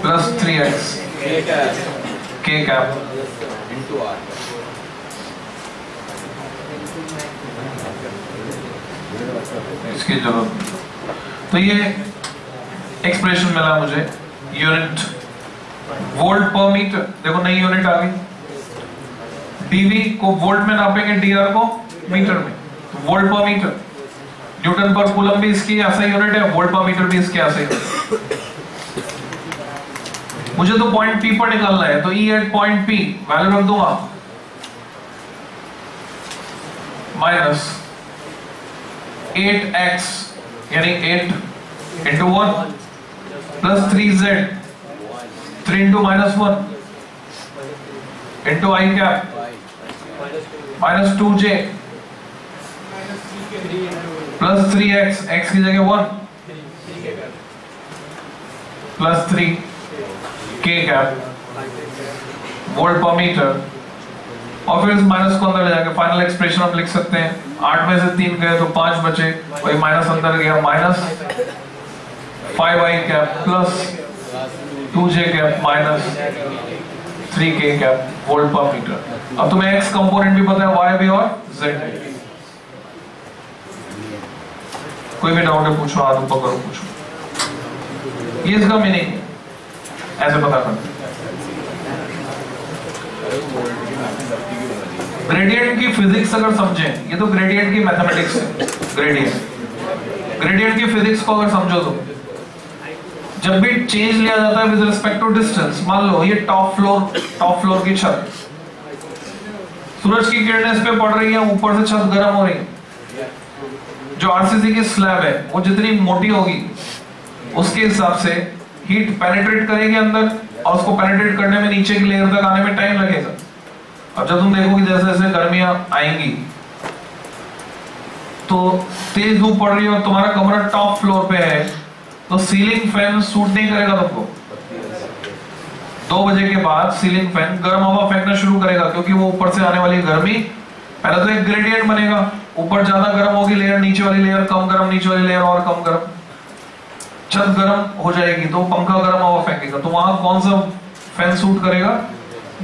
Plus three x k cap इसकी ज़रूरत तो ये एक्सप्रेशन मिला मुझे। यूनिट वोल्ट पर मीटर देखो नई यूनिट आ गई। डीवी को वोल्ट में नापेंगे डीआर को मीटर में। तो वोल्ट पर मीटर न्यूटन पर कूलम भी इसकी ऐसा यूनिट है वोल्ट पर मीटर भी इसके ऐसे मुझे तो पॉइंट पी पर निकालना है तो E at point P value रख दूँगा। माइनस एट एक्स यानी eight into one plus three z three into minus one into i cap minus two j plus three x x की जगह one plus three k cap volt पर metre और फिर minus को अंदर ले जाके फाइनल एक्सप्रेशन हम लिख सकते हैं। आठ में से तीन गए तो पाँच बचे, वही माइनस अंदर गया minus five i cap plus two j cap minus three k cap volt पर मीटर अब तुम्हें एक्स कंपोनेंट भी पता है वाई भी और जेड कोई भी डाउट है, पूछो ऊपर करो, पूछो। ये इसका मीनिंग ऐसे पता कर ग्रेडियंट की फिजिक्स अगर समझें, ये तो ग्रेडियंट की मैथमेटिक्स है। ग्रेडियंट ग्रेडियंट की फिजिक्स को अगर समझो तो। जब भी चेंज लिया जाता है विद रिस्पेक्ट टू डिस्टेंस मान लो ये टॉप फ्लोर टॉप फ्लोर की छत। सूरज की किरणें इस पे पड़ रही है, ऊपर से छत गर्म हो रही है। जो आरसीसी की स्लैब है, वो जितनी मोटी होगी, उसके हिसाब से हीट पेनिट्रेट करेगी अंदर और उसको पेनिट्रेट करने में नीचे की लेयर तक आने में टाइम लगेगा। अब जब तुम देखोगे जैसे जैसे गर्मियाँ आएँगी तो तेज धूप पड़ रही है और तुम्हारा कमरा टॉप फ्लोर पे है तो सीलिंग फ़ैन सूट नहीं करेगा तुमको। दो बजे के बाद सीलिंग फ़ैन गर्म हवा फेंकना शुरू करेगा, क्योंकि वो ऊपर से आने वाली गर्मी, पहले तो एक ग्रेडियंट बनेगा। ऊपर ज़्यादा गर्म होगी लेयर नीचे वाली लेयर कम, गर्म नीचे वाली लेयर और कम, गर्म। छत गर्म हो जाएगी तो पंखा गर्म हवा फेंकेगा। तो वहाँ कौन सा फ़ैन सूट करेगा?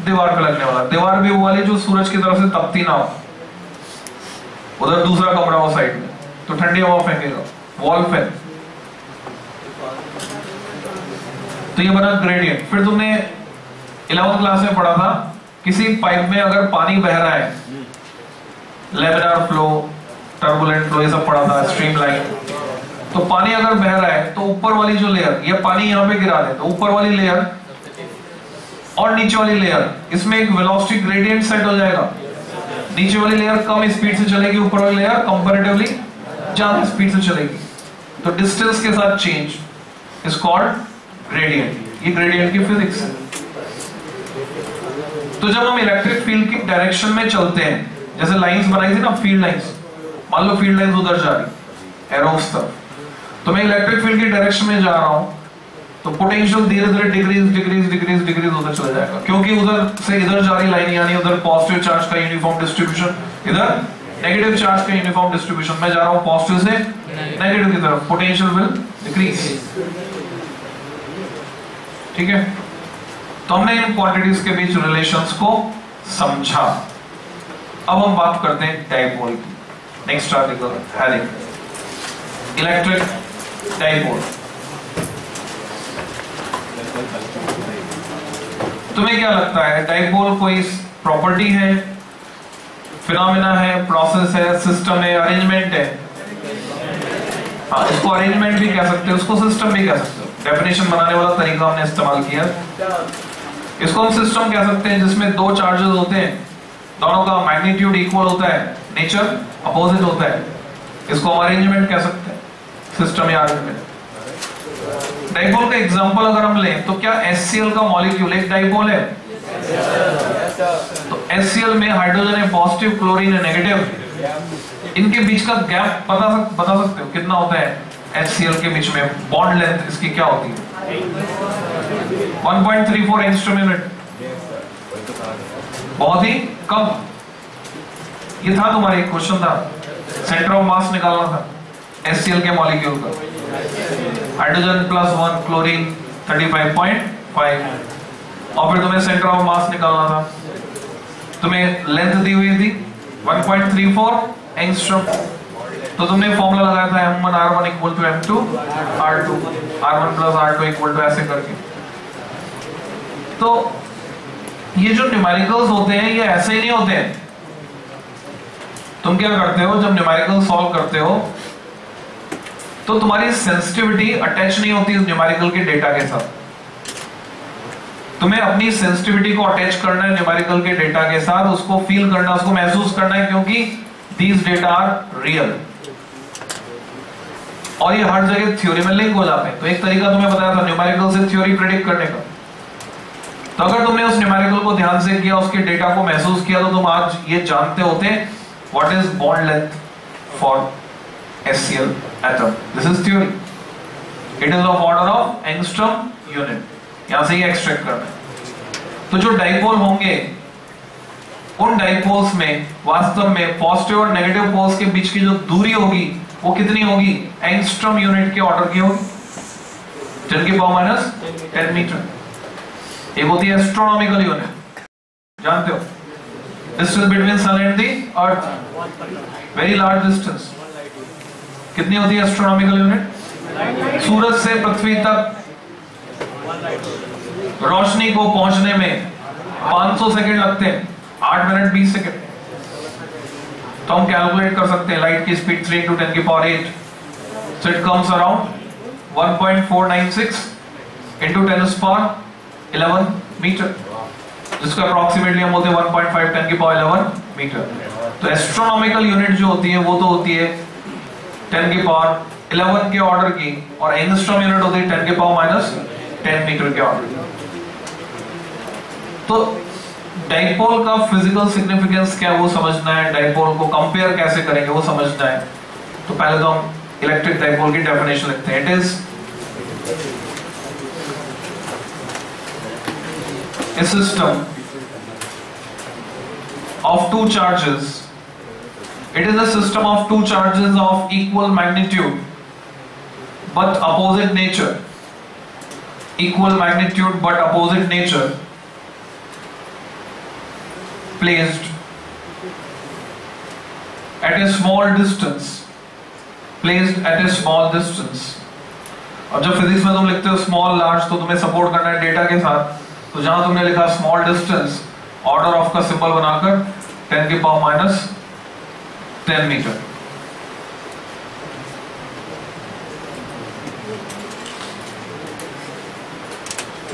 दीवार पे लगने वाला। दीवार भी वो वाली जो सूरज की तरफ़ से तपती ना हो उधर दूसरा कमरा हो साइड में। तो ठंडी हवा फेंकेगा। वॉल फ़ैन तो ये बना ग्रेडियंट फिर तुमने इलेवंथ क्लास में पढ़ा था, किसी पाइप में अगर पानी बह रहा है लेमिनार फ्लो टर्बुलेंट फ्लो ये सब पढ़ा था स्ट्रीम लाइन तो पानी अगर बह रहा है तो ऊपर वाली जो लेयर ये पानी यहाँ पे गिरा दे तो ऊपर वाली लेयर और नीचे वाली लेयर इसमें एक वेलोसिटी ग्रेडियंट सेट हो जाएगा। नीचे वाली लेयर कम स्पीड से चलेगी, ऊपर वाली लेयर कंपैरेटिवली ज़्यादा स्पीड से चलेगी। तो डिस्टेंस के साथ चेंज इज़ कॉल्ड ग्रेडियंट ये ग्रेडियंट की फिजिक्स है। तो जब हम इलेक्ट्रिक फ़ील्ड की डायरेक्शन में चलते हैं, जैसे लाइंस बनाई थी ना फ़ील्ड लाइंस मान लो फ़ील्ड लाइंस उधर जा रही एरोस तरफ़ तो मैं इलेक्ट्रिक फ़ील्ड की डायरेक्शन में जा रहा हूँ तो पोटेंशियल धीरे धीरे डिक्रीज डिक्रीज डिक्रीज डिक्रीज होता चला जाएगा। क्योंकि उधर से इधर जा रही लाइन यानी उधर पॉजिटिव चार्ज का यूनिफॉर्म डिस्ट्रीब्यूशन इधर नेगेटिव चार्ज का यूनिफॉर्म डिस्ट्रीब्यूशन मैं जा रहा हूँ पॉजिटिव से नेगेटिव की तरफ़। पोटेंशियल विल डिक्रीज ठीक है? तो हमने इन क्वांटिटीज के बीच रिलेशंस को समझा। अब हम बात करते हैं डाइपोल की। Next article heading electric dipole तुम्हें क्या लगता है डाइपोल कोई प्रॉपर्टी है? फिनोमिना है प्रोसेस है सिस्टम है अरेंजमेंट है? हाँ इसको अरेंजमेंट भी कह सकते हो उसको सिस्टम भी कह सकते हो। डेफिनेशन बनाने वाला तरीका हमने इस्तेमाल किया। इसको हम सिस्टम कह सकते हैं, जिसमें दो चार्जेस होते हैं। दोनों का मैग्नीट्यूड इक्वल होता है नेचर अपोजिट होता है। इसको हम अरेंजमेंट कह सकते हैं। सिस्टम या अरेंजमेंट डाइपोल का एग्जांपल अगर हम लें तो क्या HCl का मॉलिक्यूल एक डाइपोल है? तो HCl में हाइड्रोजन है पॉजिटिव क्लोरीन है नेगेटिव इनके बीच का गैप पता सक, बता सकते हो? कितना होता है HCl के बीच में? बॉन्ड लेंथ इसकी क्या होती है? 1.34 एंगस्ट्रॉम यूनिट बहुत ही कम। ये था तुम्हारा एक क्वेश्चन था। सेंटर ऑफ़ मास निकालना था। HCl के मॉलिक्यूल का हाइड्रोजन प्लस वन क्लोरीन 35.5 और फिर तुम्हें सेंटर ऑफ़ मास निकालना था। तुम्हें लेंथ दी हुई थी 1.34 एंगस्ट्रॉम तो तुमने फॉर्मूला लगाया था m1 r1 equal to m2 r2 r1 plus r2 equal to ऐसे करके। तो ये जो न्यूमेरिकल्स होते हैं, ये ऐसे ही नहीं होते। हैं तुम क्या करते हो, जब न्यूमेरिकल सॉल्व करते हो तो तुम्हारी सेंसिटिविटी अटैच नहीं होती उस न्यूमेरिकल के डेटा के साथ। तुम्हें अपनी सेंसिटिविटी को अटैच करना है न्यूमेरिकल के डेटा के साथ, उसको फील करना, उसको महसूस करना है क्योंकि दीज डेटा आर रियल और ये हर जगह थ्योरी में लिंक हो जाते हैं। तो एक तरीका तुम्हें बताया था न्यूमेरिकल से थ्योरी प्रेडिक्ट करने का। तो अगर तुमने उस न्यूमेरिकल को ध्यान से किया, उसके डेटा को महसूस किया तो तुम आज ये जानते होते what is bond length for HCl atom. This is theory. It is of order of angstrom unit. यहाँ से ये एक्सट्रैक्ट करना है। तो जो डाइपोल होंगे, उन डाइपोल्स में, वास्तव में पॉजिटिव और नेगेटिव पोल्स के बीच की जो दूरी होगी, वो कितनी होगी? एंगस्ट्रॉम यूनिट के ऑर्डर की होगी। टेन की पावर माइनस टेन मीटर एक होती है एस्ट्रोनॉमिकल यूनिट जानते हो? Distance between sun and the earth very large distance कितनी होती है एस्ट्रोनॉमिकल यूनिट सूरज से पृथ्वी तक रोशनी को पहुँचने में 500 सेकंड लगते हैं 8 मिनट 20 सेकंड। तो हम कैलकुलेट कर सकते हैं लाइट की स्पीड 3 टू 10 की power 8 so it comes around 1.496 into 10 power 11 metre जिसको अप्रोक्सीमेटली हम बोलते हैं 1.5 10 की पावर 11 मीटर तो एस्ट्रोनॉमिकल यूनिट जो होती है, वो तो होती है 10 की पावर 11 के ऑर्डर की और एंगस्ट्रॉम यूनिट होती है 10 के पावर माइनस टेन मीटर के ऑर्डर की। तो डाइपोल का फ़िज़िकल सिग्निफिकेंस क्या है वो समझना है डाइपोल को कंपेयर कैसे करेंगे वो समझना है। तो पहले तो हम इलेक्ट्रिक डाइपोल की डेफिनेशन लिखते हैं। It is a system of two charges it is a system of two charges of equal magnitude but opposite nature equal magnitude but opposite nature placed at a small distance placed at a small distance और जब physics में तुम लिखते हो small large तो तुम्हें support करना है डेटा के साथ तो जहाँ तुमने लिखा स्मॉल डिस्टेंस ऑर्डर ऑफ़ का सिंबल बनाकर 10 की पावर माइनस 10 मीटर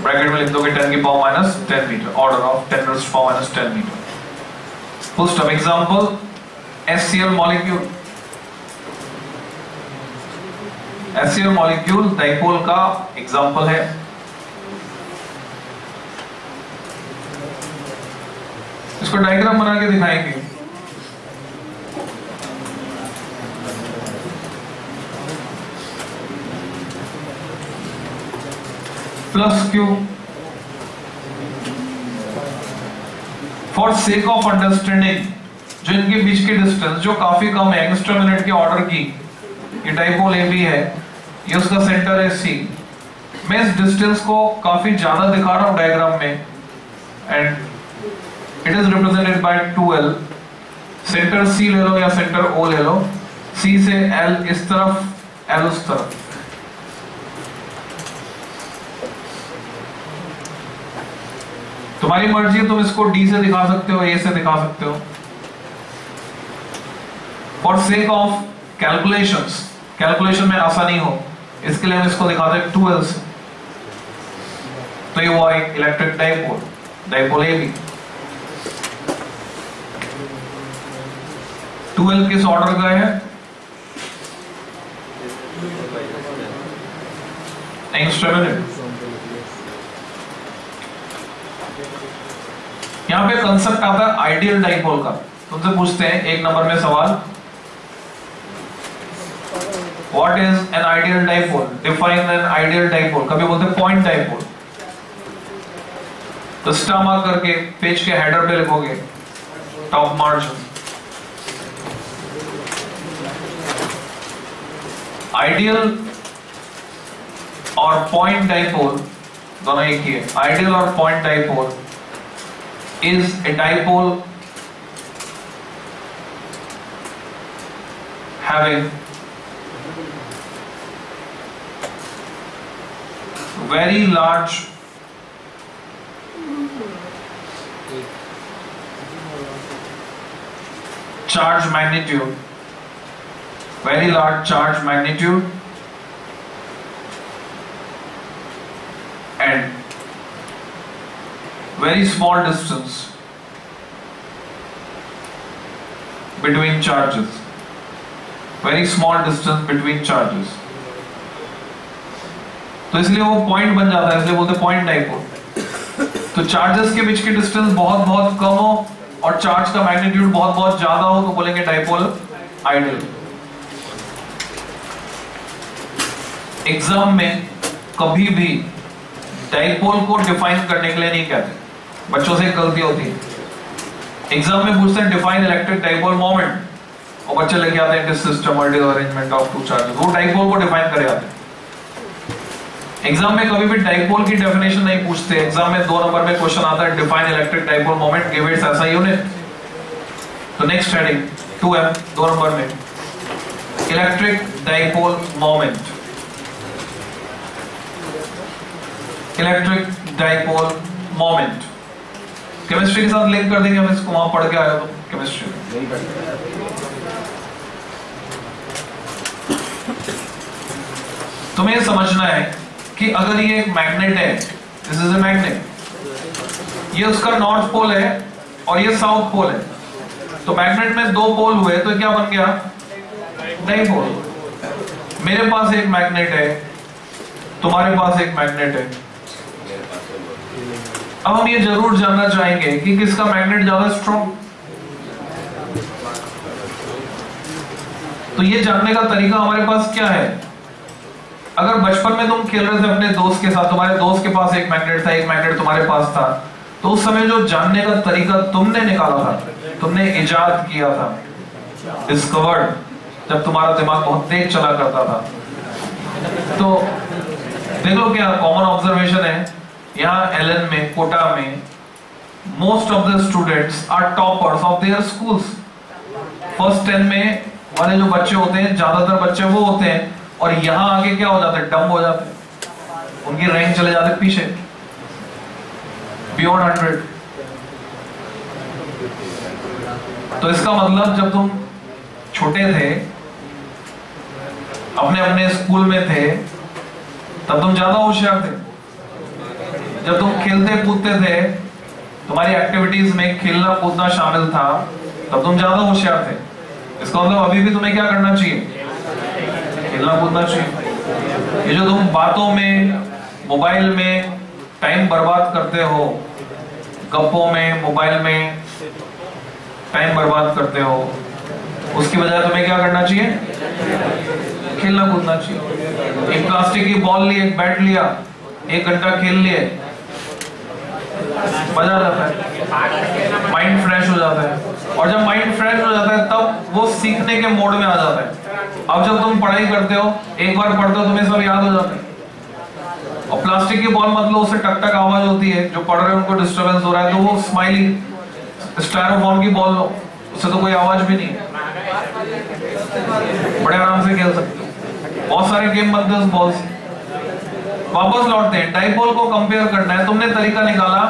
ब्रैकेट में लिख दोगे 10 की power minus 10 metre order of 10 raised power minus 10 metre full stop example HCl molecule HCl molecule dipole का एग्जांपल है. इसको डायग्राम बना के दिखाएँगे। Plus q? For sake of understanding जो इनके बीच की डिस्टेंस जो काफ़ी कम है एंगस्ट्रम मिनट के ऑर्डर की, ये डाइपोल ए बी है, ये उसका सेंटर है सी मैं इस डिस्टेंस को काफ़ी ज़्यादा दिखा रहा हूँ डायग्राम में and it is represented by 2l centre C ले लो या सेंटर ओ ले लो. सी से L इस तरफ़, L उस तरफ़. तुम्हारी मर्ज़ी है, तुम इसको डी से दिखा सकते हो ए से दिखा सकते हो। For sake of calculations calculation में आसानी हो। इसके लिए हम इसको दिखाते हैं 2l से। तो ये हुआ एक इलेक्ट्रिक डाइपोल डाइपोल ए भी 12 किस ऑर्डर का है? एंगस्ट्रम यहाँ पे कंसेप्ट आता है आइडियल डाइपोल का। तुमसे पूछते हैं, एक नंबर में सवाल। What is an ideal dipole define an ideal dipole कभी बोलते पॉइंट डाइपोल तो स्टार मार्क करके पेज के हेडर पे लिखोगे टॉप मार्जिन आइडियल और पॉइंट डाइपोल दोनों एक ही है। आइडियल और point dipole is a dipole having very large charge magnitude very large charge magnitude and very small distance between charges. Very small distance between charges. तो इसलिए वो point बन जाता है, इसलिए बोलते पॉइंट डाइपोल तो चार्जेस के बीच की डिस्टेंस बहुत बहुत कम हो और चार्ज का मैग्नीट्यूड बहुत बहुत ज़्यादा हो तो बोलेंगे डाइपोल आइडियल एग्ज़ाम में कभी भी डाइपोल को डिफाइन करने के लिए नहीं कहते। बच्चों से गलती होती है। एग्ज़ाम में पूछते हैं डिफाइन इलेक्ट्रिक डाइपोल मोमेंट और बच्चे लेके आते हैं system arrangement of two charges वो डाइपोल को डिफाइन करे आते हैं। एग्ज़ाम में कभी भी डाइपोल की डेफिनेशन नहीं पूछते। एग्ज़ाम में दो नंबर में क्वेश्चन आता है define electric dipole moment give its SI unit तो नेक्स्ट हेडिंग 2m दो नंबर में। Electric dipole moment electric dipole moment chemistry के साथ लिंक कर देंगे हम इसको वहाँ पढ़ के आए तो केमिस्ट्री तुम्हें समझना है कि अगर ये एक मैग्नेट है दिस इज़ ए मैग्नेट ये उसका नॉर्थ पोल है और ये साउथ पोल है तो मैग्नेट में दो पोल हुए तो क्या बन गया? डाइपोल मेरे पास एक मैग्नेट है तुम्हारे पास एक मैग्नेट है। अब हम ये ज़रूर जानना चाहेंगे कि किसका मैग्नेट ज़्यादा स्ट्रॉन्ग तो ये जानने का तरीका हमारे पास क्या है? अगर बचपन में तुम खेल रहे थे अपने दोस्त के साथ, तुम्हारे दोस्त के पास एक मैग्नेट था, एक मैग्नेट तुम्हारे पास था तो उस समय जो जानने का तरीका तुमने निकाला था, तुमने इजाद किया था डिस्कवर्ड जब तुम्हारा दिमाग बहुत तेज चला करता था। तो देखो क्या कॉमन ऑब्जर्वेशन है। यहाँ एलन में, कोटा में most of the students are toppers of their schools first ten में वाले जो बच्चे होते हैं, ज़्यादातर बच्चे वो होते हैं, और यहाँ आगे क्या हो जाता है? डम हो जाते उनकी रैंक चले जाते पीछे। बियॉन्ड हंड्रेड तो इसका मतलब जब तुम छोटे थे अपने अपने स्कूल में थे, तब तुम ज़्यादा होशियार थे। जब तुम खेलते कूदते थे, तुम्हारी एक्टिविटीज़ में खेलना कूदना शामिल था, तब तुम ज़्यादा होशियार थे। इसका मतलब अभी भी तुम्हें क्या करना चाहिए? खेलना कूदना चाहिए। ये जो तुम बातों में, मोबाइल में टाइम बर्बाद करते हो, गप्पों में, मोबाइल में टाइम बर्बाद करते हो, उसकी बजाय तुम्हें क्या करना चाहिए? खेलना कूदना चाहिए। एक प्लास्टिक की बॉल ली एक बैट लिया, एक घंटा खेल लिए मज़ा आ जाता है। माइंड फ्रेश हो जाता है। और जब माइंड फ्रेश हो जाता है, तब वो सीखने के मोड में आ जाता है। अब जब तुम पढ़ाई करते हो, एक बार पढ़ते हो, तुम्हें सब याद हो जाता है। और प्लास्टिक की बॉल मतलब उससे टक टक आवाज़ होती है। जो पढ़ रहे हैं, उनको डिस्टरबेंस हो रहा है तो वो स्माइली स्टायरोफोन की बॉल उससे तो कोई आवाज़ भी नहीं बड़े आराम से खेल सकते हो। बहुत सारे गेम बनते हैं उस बॉल से। वापस लौटते हैं। डाइपोल को कंपेयर करना है। तुमने तरीका निकाला।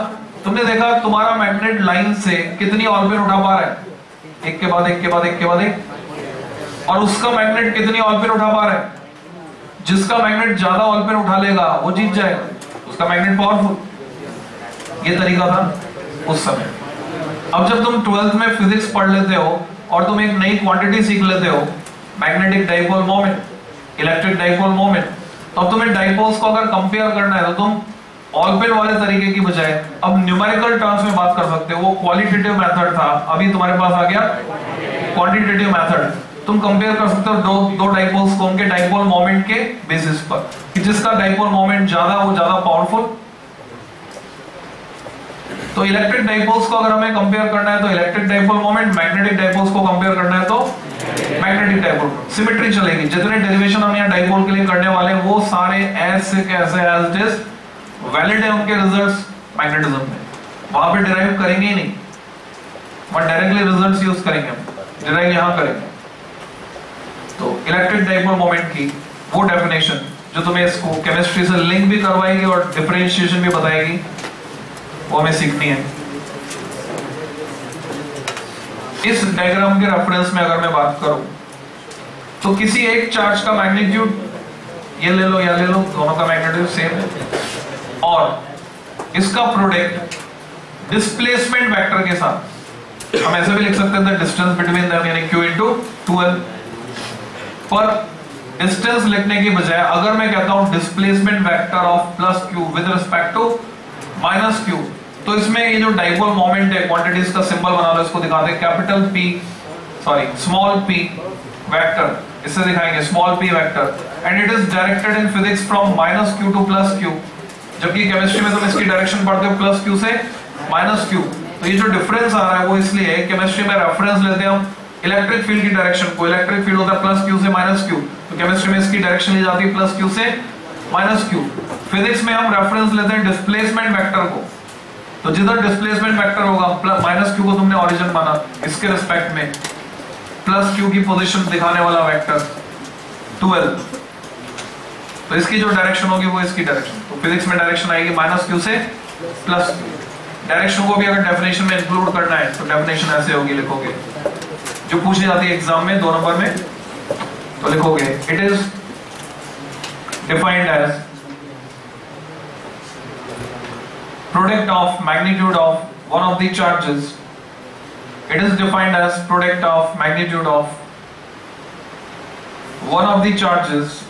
तुमने देखा तुम्हारा मैग्नेट लाइन से कितनी ऑर्बिट उठा पा रहा है? एक के बाद एक के बाद एक के बाद एक। और उसका मैग्नेट कितनी ऑर्बिट उठा पा रहा है? जिसका मैग्नेट ज़्यादा ऑर्बिट उठा लेगा, वो जीत जाएगा। उसका मैग्नेट पावरफुल ये तरीका था उस समय। अब जब तुम ट्वेल्थ में फिजिक्स पढ़ लेते हो और तुम एक नई क्वांटिटी सीख लेते हो magnetic dipole moment electric dipole moment अब तुम्हें डाइपोल्स को अगर कंपेयर करना है तो तुम ऑलपिन वाले तरीके की बजाय अब न्यूमेरिकल टर्म्स में बात कर सकते हो। वो क्वालिटेटिव मेथड था। अभी तुम्हारे पास आ गया क्वांटिटेटिव मेथड तुम कंपेयर कर सकते हो दो दो डाइपोल्स को उनके डाइपोल मोमेंट के बेसिस पर। कि जिसका डाइपोल मोमेंट ज़्यादा, वो ज़्यादा पावरफुल तो इलेक्ट्रिक डाइपोल्स को अगर हमें कंपेयर करना है तो electric dipole moment magnetic dipoles को कंपेयर करना है तो मैग्नेटिक डाइपोल सिमेट्री चलेगी। जितने डेरिवेशन हम यहाँ डाइपोल के लिए करने वाले हैं, वो सारे ऐसे कैसे एज इट इज़ वैलिड है उनके रिजल्ट्स मैग्नेटिज्म में। वहाँ पे डिराइव करेंगे ही नहीं। वहाँ डायरेक्टली रिजल्ट्स यूज़ करेंगे हम। डिराइव यहाँ करेंगे। तो इलेक्ट्रिक डाइपोल मोमेंट की वो डेफिनेशन जो तुम्हें इसको केमिस्ट्री से लिंक भी करवाएगी और डिफरेंशिएशन भी बताएगी, वो हमें सीखनी है। इस डायग्राम के रेफरेंस में अगर मैं बात करूँ तो किसी एक चार्ज का मैग्नीट्यूड ये ले लो, या ले लो, दोनों का मैग्नीट्यूड सेम है और इसका प्रोडक्ट डिस्प्लेसमेंट वेक्टर के साथ, हम ऐसे भी लिख सकते हैं डिस्टेंस बिटवीन देम यानी q इनटू 2l पर डिस्टेंस लिखने की बजाय, अगर मैं कहता हूँ displacement vector of plus q with respect to minus q तो इसमें ये जो डाइपोल मोमेंट है क्वांटिटीज का सिंबल बना लो, इसको दिखाते हैं capital P sorry small p vector इससे दिखाएँगे small p vector and it is directed in physics from minus q to plus q जबकि केमिस्ट्री में तुम इसकी डायरेक्शन पढ़ते हो प्लस q से माइनस q तो ये जो डिफरेंस आ रहा है, वो इसलिए है केमिस्ट्री में रेफरेंस लेते हैं हम। इलेक्ट्रिक फ़ील्ड की डायरेक्शन को। इलेक्ट्रिक फ़ील्ड होता है प्लस क्यू से माइनस क्यू तो केमिस्ट्री में इसकी डायरेक्शन ली जाती है प्लस क्यू से माइनस क्यू फिजिक्स में हम रेफरेंस लेते हैं डिस्प्लेसमेंट वेक्टर को। तो जिधर डिस्प्लेसमेंट वेक्टर होगा माइनस क्यू को तुमने ओरिजिन माना, इसके रिस्पेक्ट में प्लस क्यू की पोजीशन दिखाने वाला वेक्टर 12 तो इसकी जो डायरेक्शन होगी, वो इसकी डायरेक्शन तो फिजिक्स में डायरेक्शन आएगी माइनस क्यू से प्लस डायरेक्शन को भी अगर डेफिनेशन में इंक्लूड करना है तो डेफिनेशन ऐसे होगी, लिखोगे। जो पूछी जाती है एग्ज़ाम में, दो नंबर में तो लिखोगे। It is defined as product of magnitude of one of the charges. It is defined as product of magnitude of one of the charges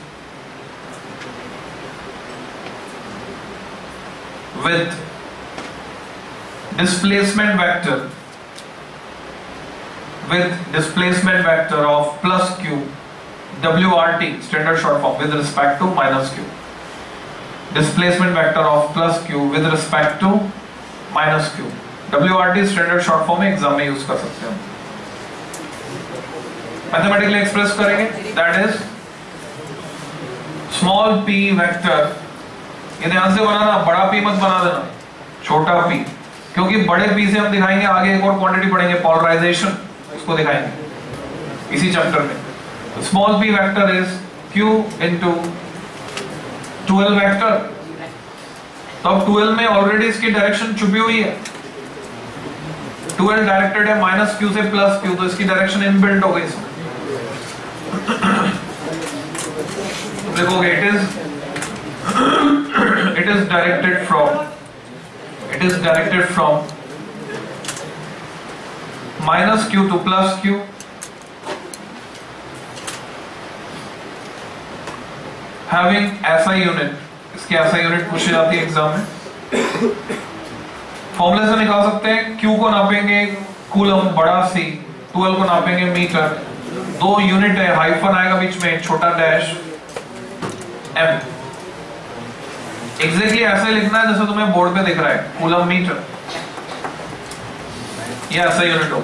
with displacement vector with displacement vector of plus q wrt standard short form with respect to minus q displacement vector of plus q with respect to minus q WRT standard short form में exam में use कर सकते हैं। Mathematically express करेंगे that is small p vector. ये ध्यान से बनाना बड़ा p मत बना देना छोटा p क्योंकि बड़े p से हम दिखाएँगे आगे एक और क्वांटिटी पढ़ेंगे पोलराइजेशन उसको दिखाएँगे इसी चैप्टर में small p vector is q into 12 vector तो अब 12 में ऑलरेडी इसकी डायरेक्शन छुपी हुई है। 12 डायरेक्टेड है माइनस क्यू से प्लस क्यू तो इसकी डायरेक्शन इनबिल्ट हो गई देखोगे it is it is directed from it is directed from minus q to plus q having SI unit, इसकी SI यूनिट पूछी जाती है एग्ज़ाम में। फॉर्मूले से निकाल सकते हैं, Q को नापेंगे कूलम बड़ा C 12 को नापेंगे मीटर दो यूनिट है हाइफन आएगा बीच में, छोटा डैश M एग्जैक्टली ऐसे लिखना है जैसे तुम्हें बोर्ड पे दिख रहा है कूलम मीटर ये ऐसा यूनिट हो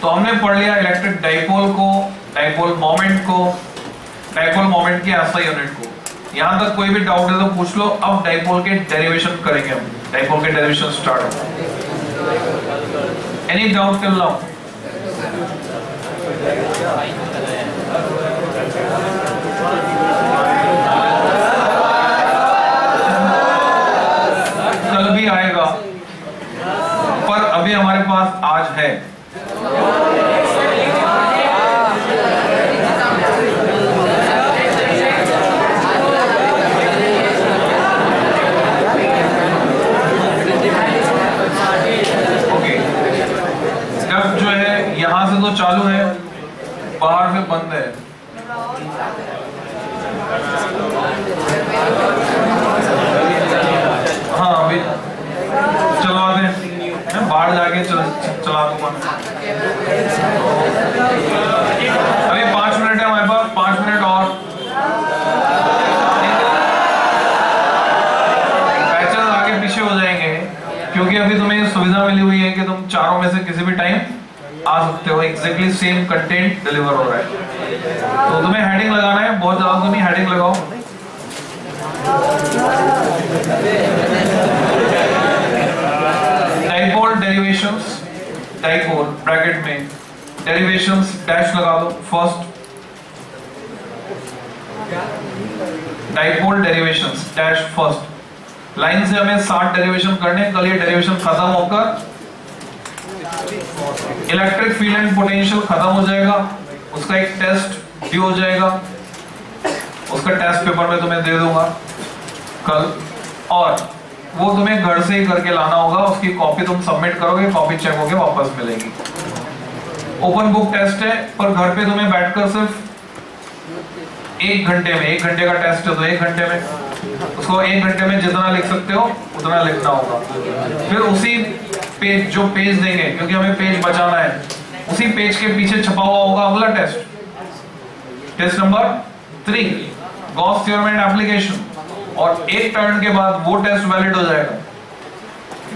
तो हमने पढ़ लिया इलेक्ट्रिक डाइपोल को डाइपोल मोमेंट को। डाइपोल मोमेंट के ऐसा यूनिट को। यहाँ तक कोई भी डाउट है तो पूछ लो, अब डाइपोल के डेरिवेशन करेंगे हम। डाइपोल के डेरिवेशन स्टार्ट एनी डाउट कर लो कल भी आएगा। पर अभी हमारे पास आज है ओके स्टेप जो है यहाँ से चालू है। बाहर से बंद है। हाँ अभी चलवा दे। बाहर जाके चल, चला दूँगा अभी पाँच मिनट है हमारे पास। पाँच मिनट और। बैचेस आगे पीछे हो जाएँगे क्योंकि अभी तुम्हें सुविधा मिली हुई है कि तुम चारों में से किसी भी टाइम आ सकते हो। एग्जैक्टली सेम कंटेंट डिलीवर हो रहा है। तो तुम्हें हेडिंग लगाना है। बहुत ज़्यादा तो नहीं हेडिंग लगाओ। डाइपोल डेरिवेशंस डाइपोल ब्रैकेट में। डेरिवेशंस डैश लगा दो। First dipole derivations dash first line से हमें 60 डेरिवेशन करने कल ये डेरिवेशन खत्म होकर इलेक्ट्रिक फ़ील्ड एंड पोटेंशियल खत्म हो जाएगा। उसका एक टेस्ट भी हो जाएगा। उसका टेस्ट पेपर में तुम्हें दे दूँगा कल। और वो तुम्हें घर से ही करके लाना होगा। उसकी कॉपी तुम सबमिट करोगे कॉपी चेक होके वापस मिलेगी। ओपन बुक टेस्ट है, पर घर पे तुम्हें बैठकर सिर्फ़ एक घंटे में, एक घंटे का टेस्ट है तो एक घंटे में। उसको एक घंटे में जितना लिख सकते हो, उतना लिखना होगा। फिर उसी पेज जो पेज देंगे, क्योंकि हमें पेज बचाना है। उसी पेज के पीछे छपा हुआ होगा अगला test test number three Gauss theorem and application और एक टर्न के बाद वो टेस्ट वैलिड हो जाएगा।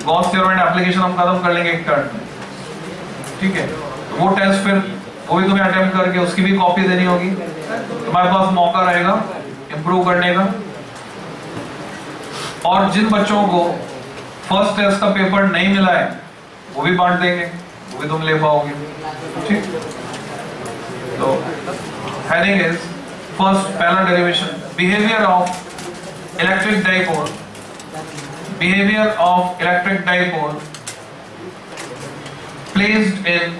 गॉस थ्योरम एंड एप्लीकेशन हम खत्म कर लेंगे एक टर्न में। ठीक है? तो वो टेस्ट फिर वो भी तुम्हें अटेम्प्ट करके उसकी भी कॉपी देनी होगी। तुम्हारे पास मौका रहेगा इंप्रूव करने का। और जिन बच्चों को फ़र्स्ट टेस्ट का पेपर नहीं मिला है, वो भी बांट देंगे, वो भी तुम ले पाओगे। ठीक? तो इज़ फ़र्स्ट पहला derivation behaviour of electric dipole behaviour of electric dipole placed in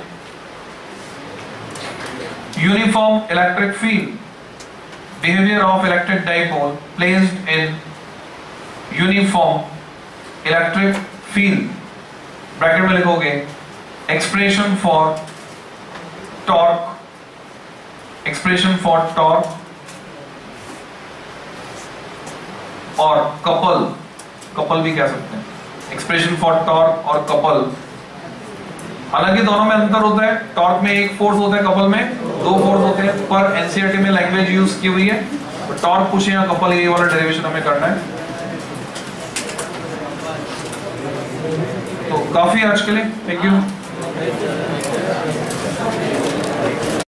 uniform electric field. Behavior of electric dipole placed in uniform electric field. Bracket में लिखोगे expression for torque expression for torque और couple couple भी कह सकते हैं। Expression for torque और couple हालाँकि दोनों में अंतर होता है। टॉर्क में एक फोर्स होता है कपल में दो फोर्स होते हैं। पर एनसीईआरटी में लैंग्वेज यूज़ की हुई है। टॉर्क पूछे या कपल ये वाला डेरिवेशन हमें करना है। तो काफ़ी आज के लिए थैंक यू